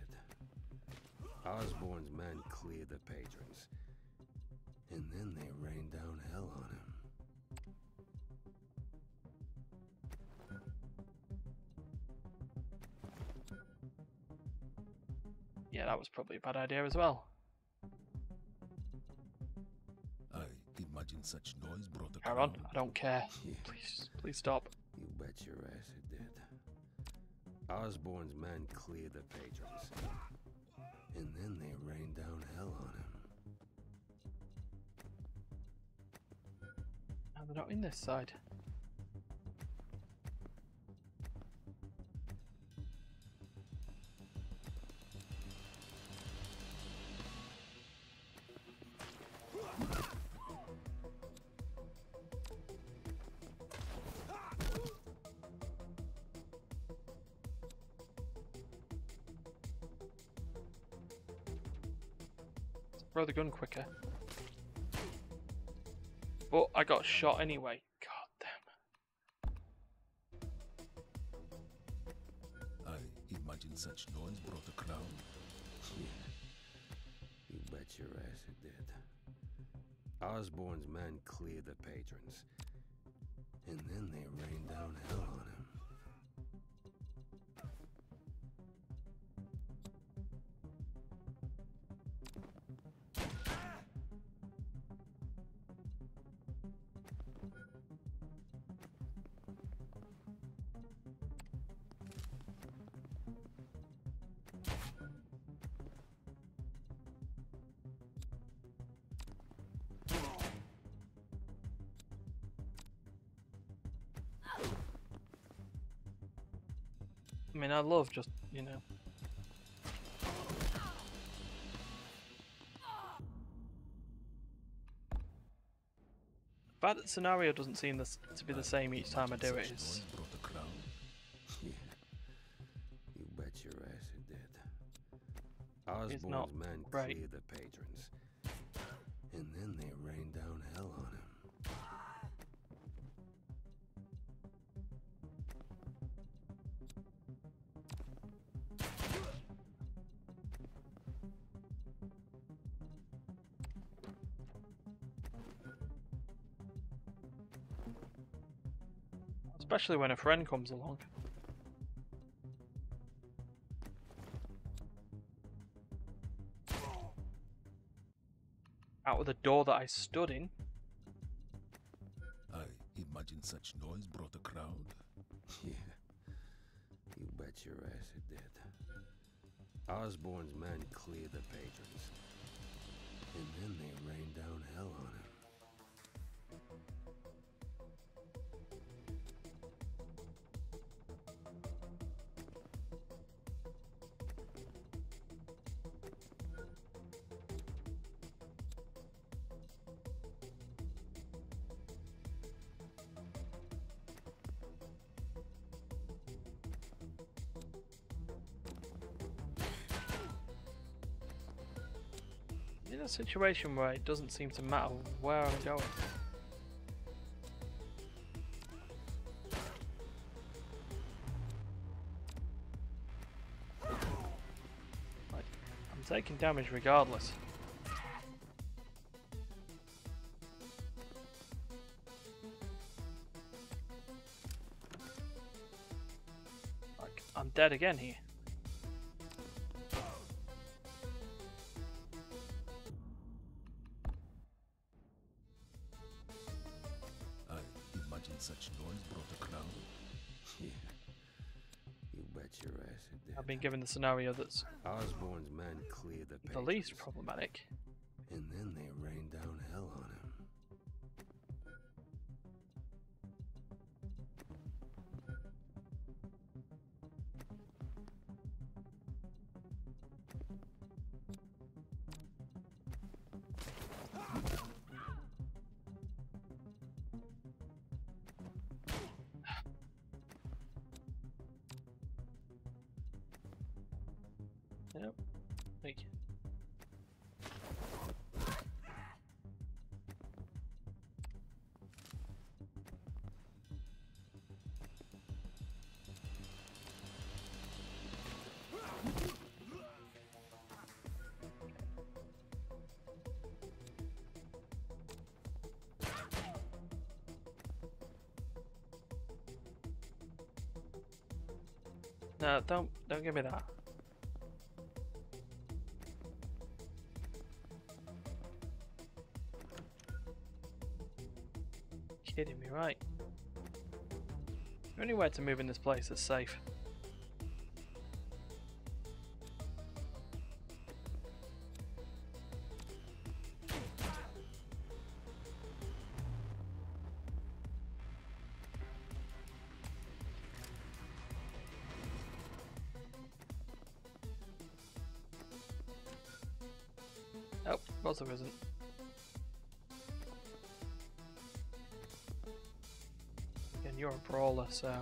Osborne's men cleared the patrons. That was probably a bad idea as well. I imagine such noise brought. I don't care. Yeah. Please, please stop. You bet your ass it did. Osborne's men cleared the patrons. And then they rained down hell on him. Now they're not in this side. Throw the gun quicker. But I got shot anyway. God damn. I imagine such noise brought the crown. Yeah. You bet your ass it did. Osborne's men cleared the patrons. And then they rained down hell mean, I love just, you know. That scenario doesn't seem this, to be the same each time I do it Such is. noise brought the crown. Yeah. You bet your ass it did. It's not Osborne's men right. cleared the patrons. And then they rained down hell Especially when a friend comes along. Out of the door that I stood in. I imagine such noise brought a crowd. Yeah. You bet your ass it did. Osborne's men cleared the patrons. And then they rained down hell on in a situation where it doesn't seem to matter where I'm going. Like, I'm taking damage regardless. Like, I'm dead again here. Given the scenario that's Osborne's men cleared the the least problematic. And then they don't give me that. Kidding me, right? Anywhere to move in this place that's safe. Also isn't. And you're a brawler, so.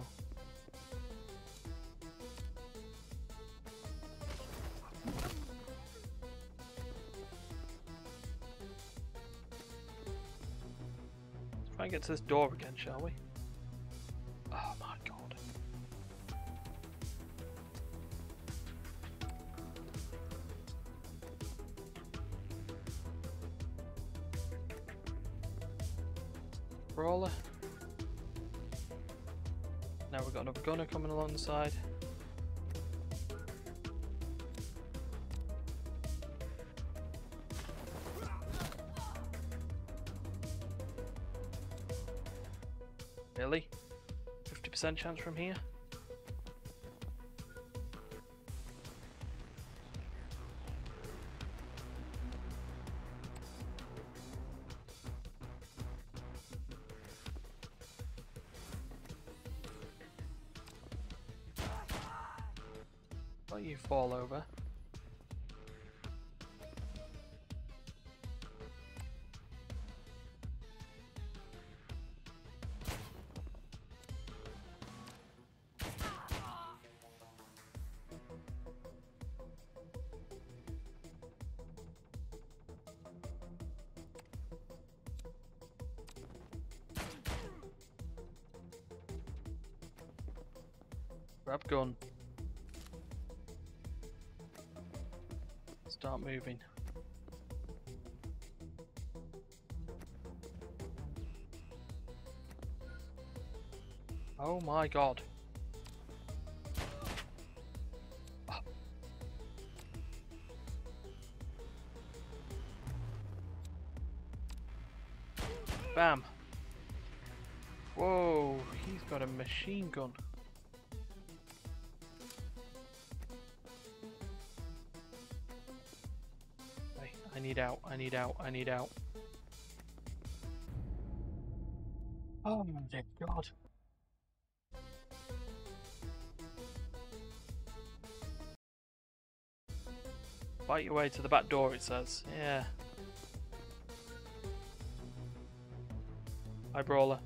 Let's try and get to this door again, shall we? Oh my god. Brawler. Now we've got another gunner coming along the side. Really? 50% chance from here? Fall over. Grab gun. Oh my god. Bam. Whoa, he's got a machine gun. I need out, I need out, I need out. Fight your way to the back door, it says. Yeah. Hi, Brawler.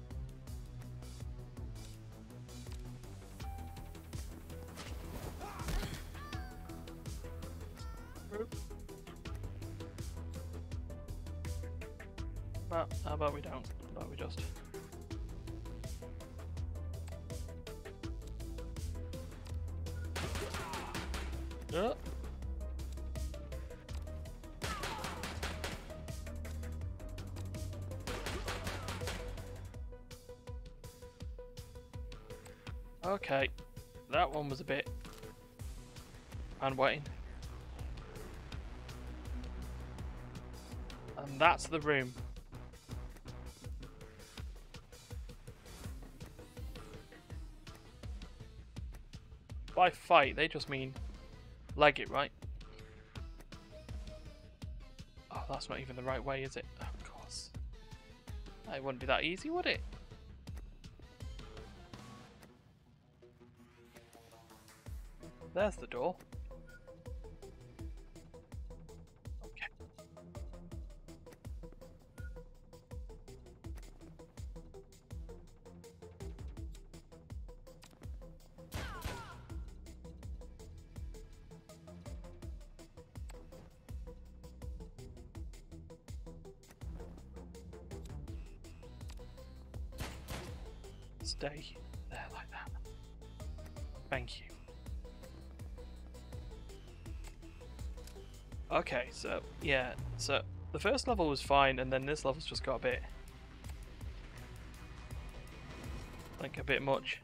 One was a bit and waiting. And that's the room. By fight, they just mean leg it, right? Oh, that's not even the right way, is it? Of course. It wouldn't be that easy, would it? There's the door. So yeah, so the first level was fine, and then this level's just got a bit like a bit much.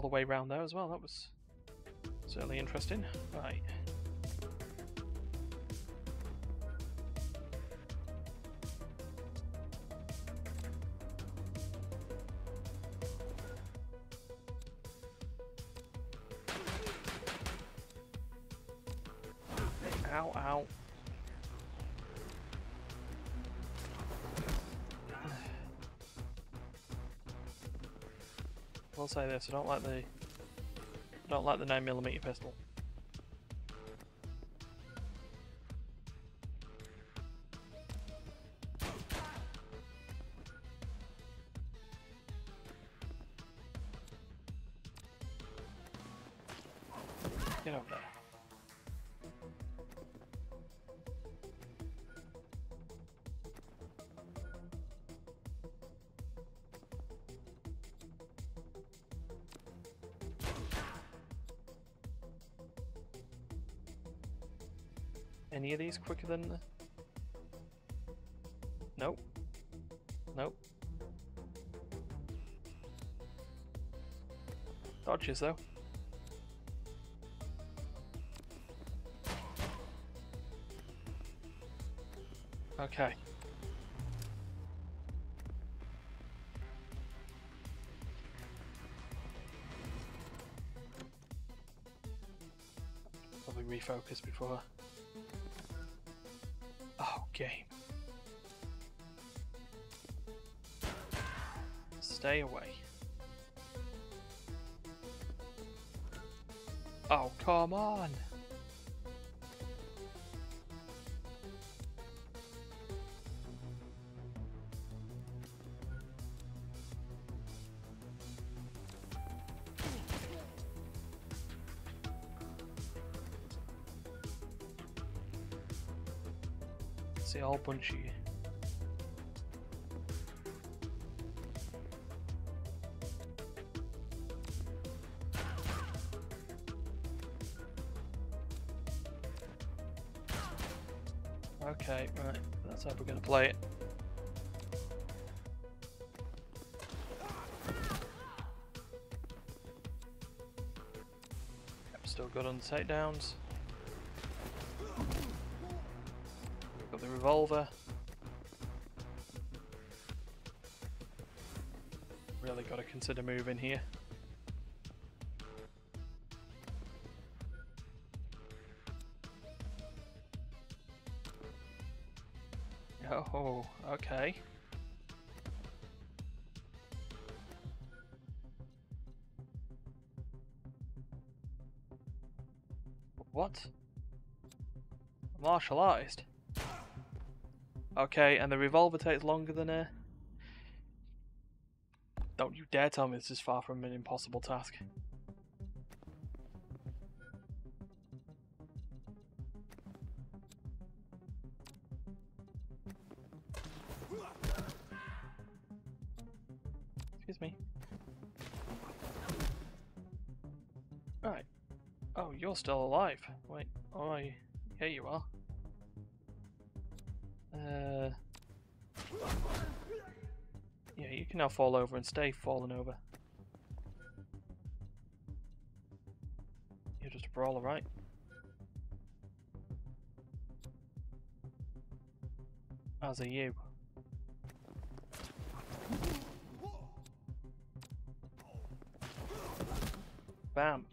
All the way around there as well. That was certainly interesting. Right. Say this, I don't like the I don't like the 9mm pistol. Any of these quicker than. Nope. Nope. Dodges though. Okay. Probably refocus before. Game. Stay away. Oh, come on! See a whole bunch of. Okay, right. That's how we're gonna play it. Yep, still good on the takedowns. Revolver. Really got to consider moving here. Oh, okay. What? A martial artist? Okay, and the revolver takes longer than a. Don't you dare tell me this is far from an impossible task. Excuse me. Right. Oh, you're still alive. Wait, oh, here you are. Now fall over and stay falling over. You're just a brawler, right? As are you. Bam.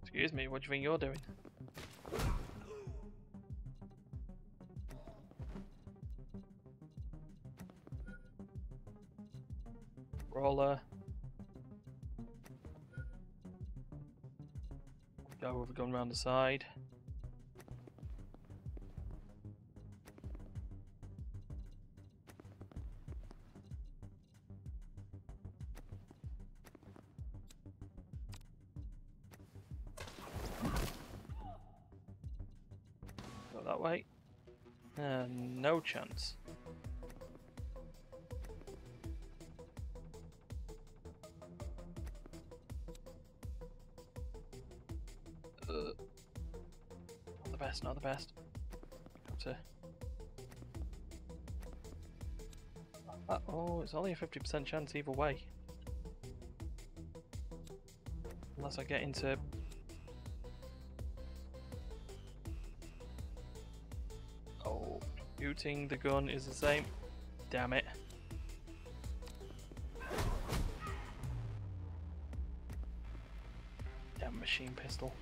Excuse me, what do you think you're doing? The side. Go that way. Uh, no chance. The best, to. Uh, oh, it's only a 50% chance either way. Unless I get into Oh, shooting the gun is the same. Damn it. Damn machine pistol.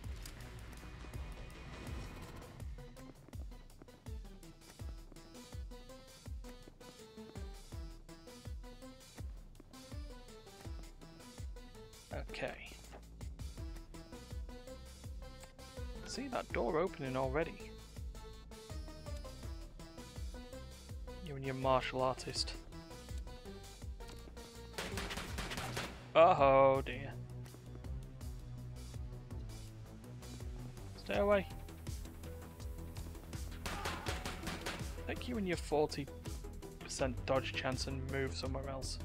That door opening already. You and your martial artist. Oh dear. Stay away. Take you and your 40% dodge chance and move somewhere else.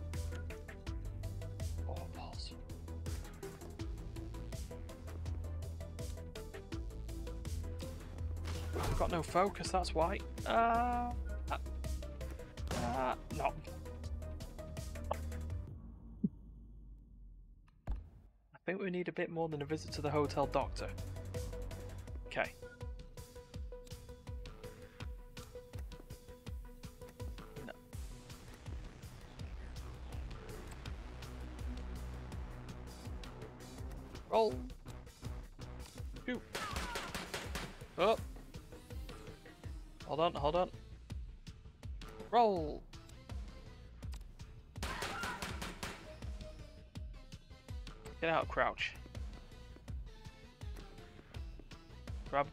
No focus, that's why. Ah. Uh, no. I think we need a bit more than a visit to the hotel doctor.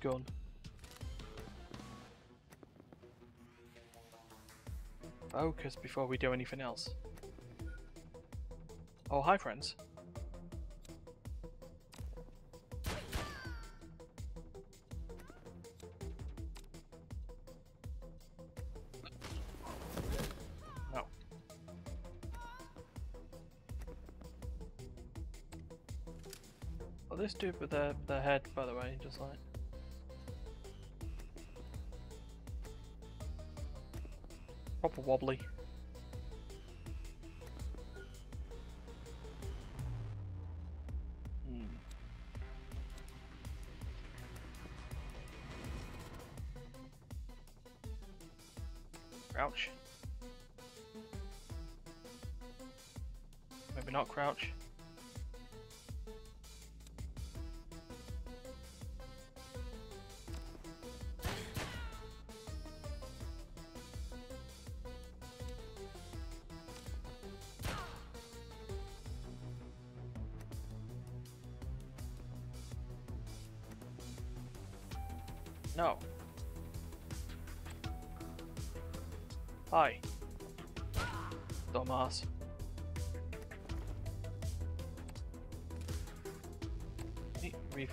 Gun. Focus before we do anything else. Oh, hi friends. This dude with the the head, by the way, just like. Proper wobbly.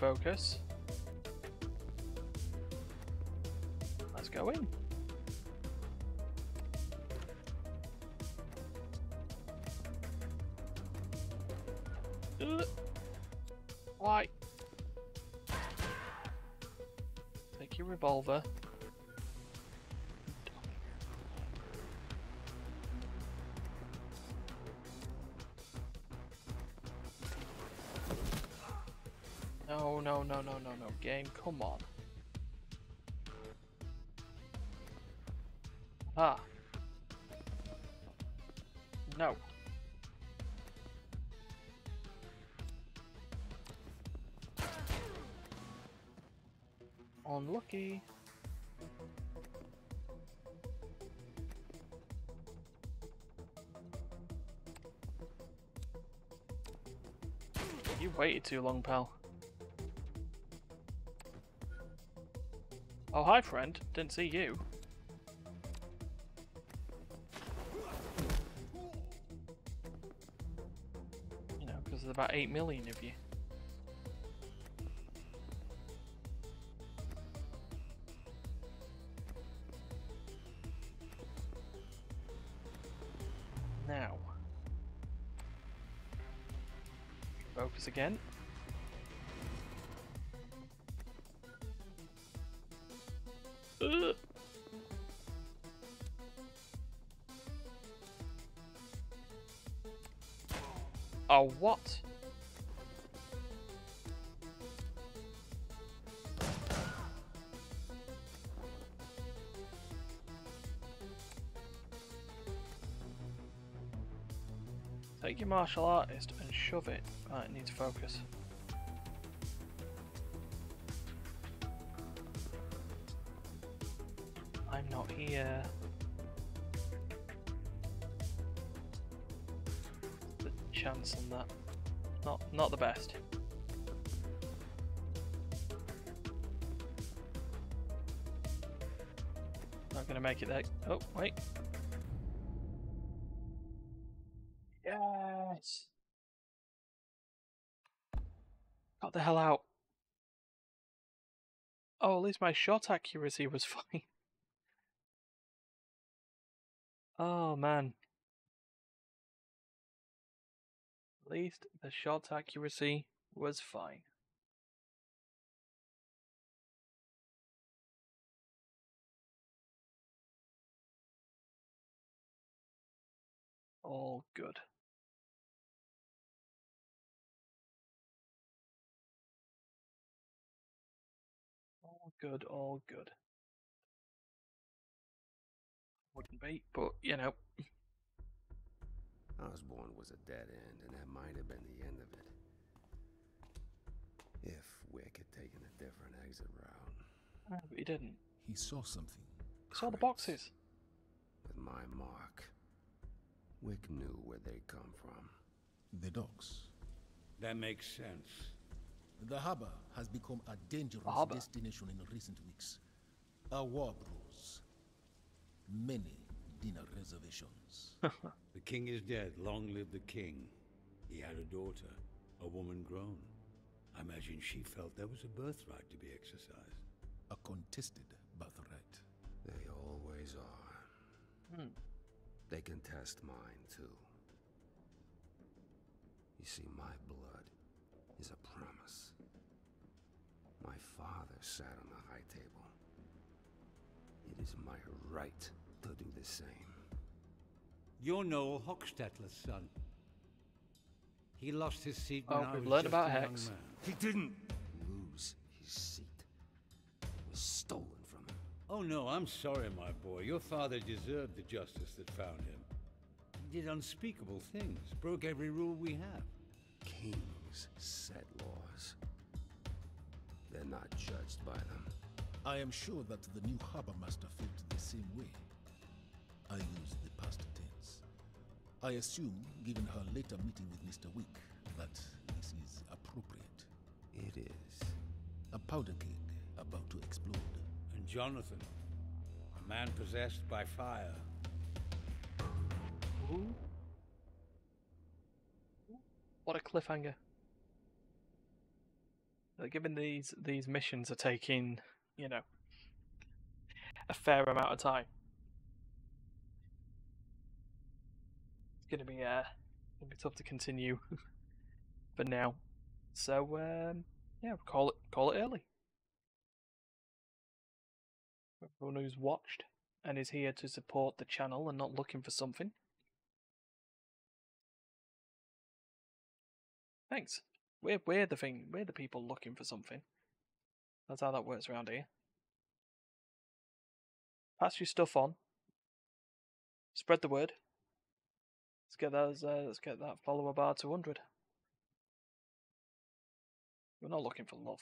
Refocus. Let's go in. Why? Take your revolver. No, no, no, no, no, no. Game, come on. Ah. No. Unlucky. You waited too long, pal. Oh, hi, friend. Didn't see you. You know, because there's about 8 million of you. Now. Focus again. What? Take your martial artist and shove it. Right, it needs focus. The hell out. Oh, at least my shot accuracy was fine. Oh man. At least the shot accuracy was fine. All good. Good, all good. Wouldn't be, but you know. Osborne was a dead end, and that might have been the end of it. If Wick had taken a different exit route. But he didn't. He saw something. He saw the boxes. With my mark. Wick knew where they'd come from. The docks. That makes sense. The harbor has become a dangerous harbor? destination in recent weeks. A war brews. Many dinner reservations. The king is dead. Long live the king. He had a daughter, a woman grown. I imagine she felt there was a birthright to be exercised. a contested birthright. They always are. Hmm. They can test mine, too. You see, my blood is a promise. My father sat on the high table. It is my right to do the same. You're Noel Hochstetler's son. He lost his seat when Oh, I we've was learned just about a young Hex. man. He didn't lose his seat. It was stolen from him. Oh no, I'm sorry, my boy. Your father deserved the justice that found him. He did unspeakable things, broke every rule we have. Kings set laws. They're not judged by them. I am sure that the new harbor master felt the same way. I use the past tense. I assume, given her later meeting with Mr. Wick, that this is appropriate. It is. A powder keg about to explode. And Jonathan, a man possessed by fire. Ooh. What a cliffhanger. Given these these missions are taking, you know, a fair amount of time. It's gonna be uh gonna be tough to continue for now. So um yeah, call it call it early. Everyone who's watched and is here to support the channel and not looking for something. Thanks. We're we're the thing. We're the people looking for something. That's how that works around here. Pass your stuff on. Spread the word. Let's get those. Uh, let's get that follower bar to hundred. We're not looking for love.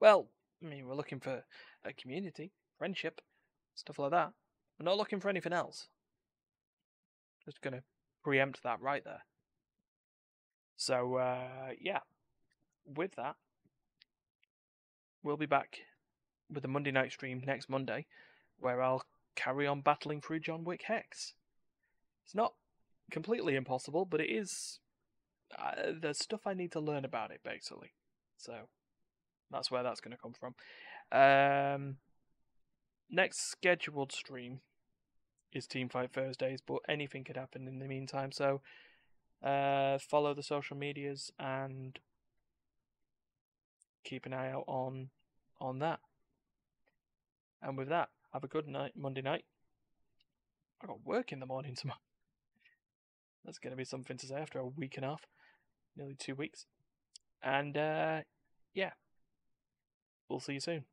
Well, I mean, we're looking for a community, friendship, stuff like that. We're not looking for anything else. Just gonna preempt that right there. So uh, yeah, with that, we'll be back with a Monday night stream next Monday, where I'll carry on battling through John Wick Hex. It's not completely impossible, but it is. Uh, there's stuff I need to learn about it, basically. So that's where that's going to come from. Um, next scheduled stream is Team Fight Thursdays, but anything could happen in the meantime. So uh, follow the social medias and keep an eye out on on that. And with that, have a good night, Monday night. I got work in the morning tomorrow. That's going to be something to say after a week and a half, nearly two weeks. And uh, yeah, we'll see you soon.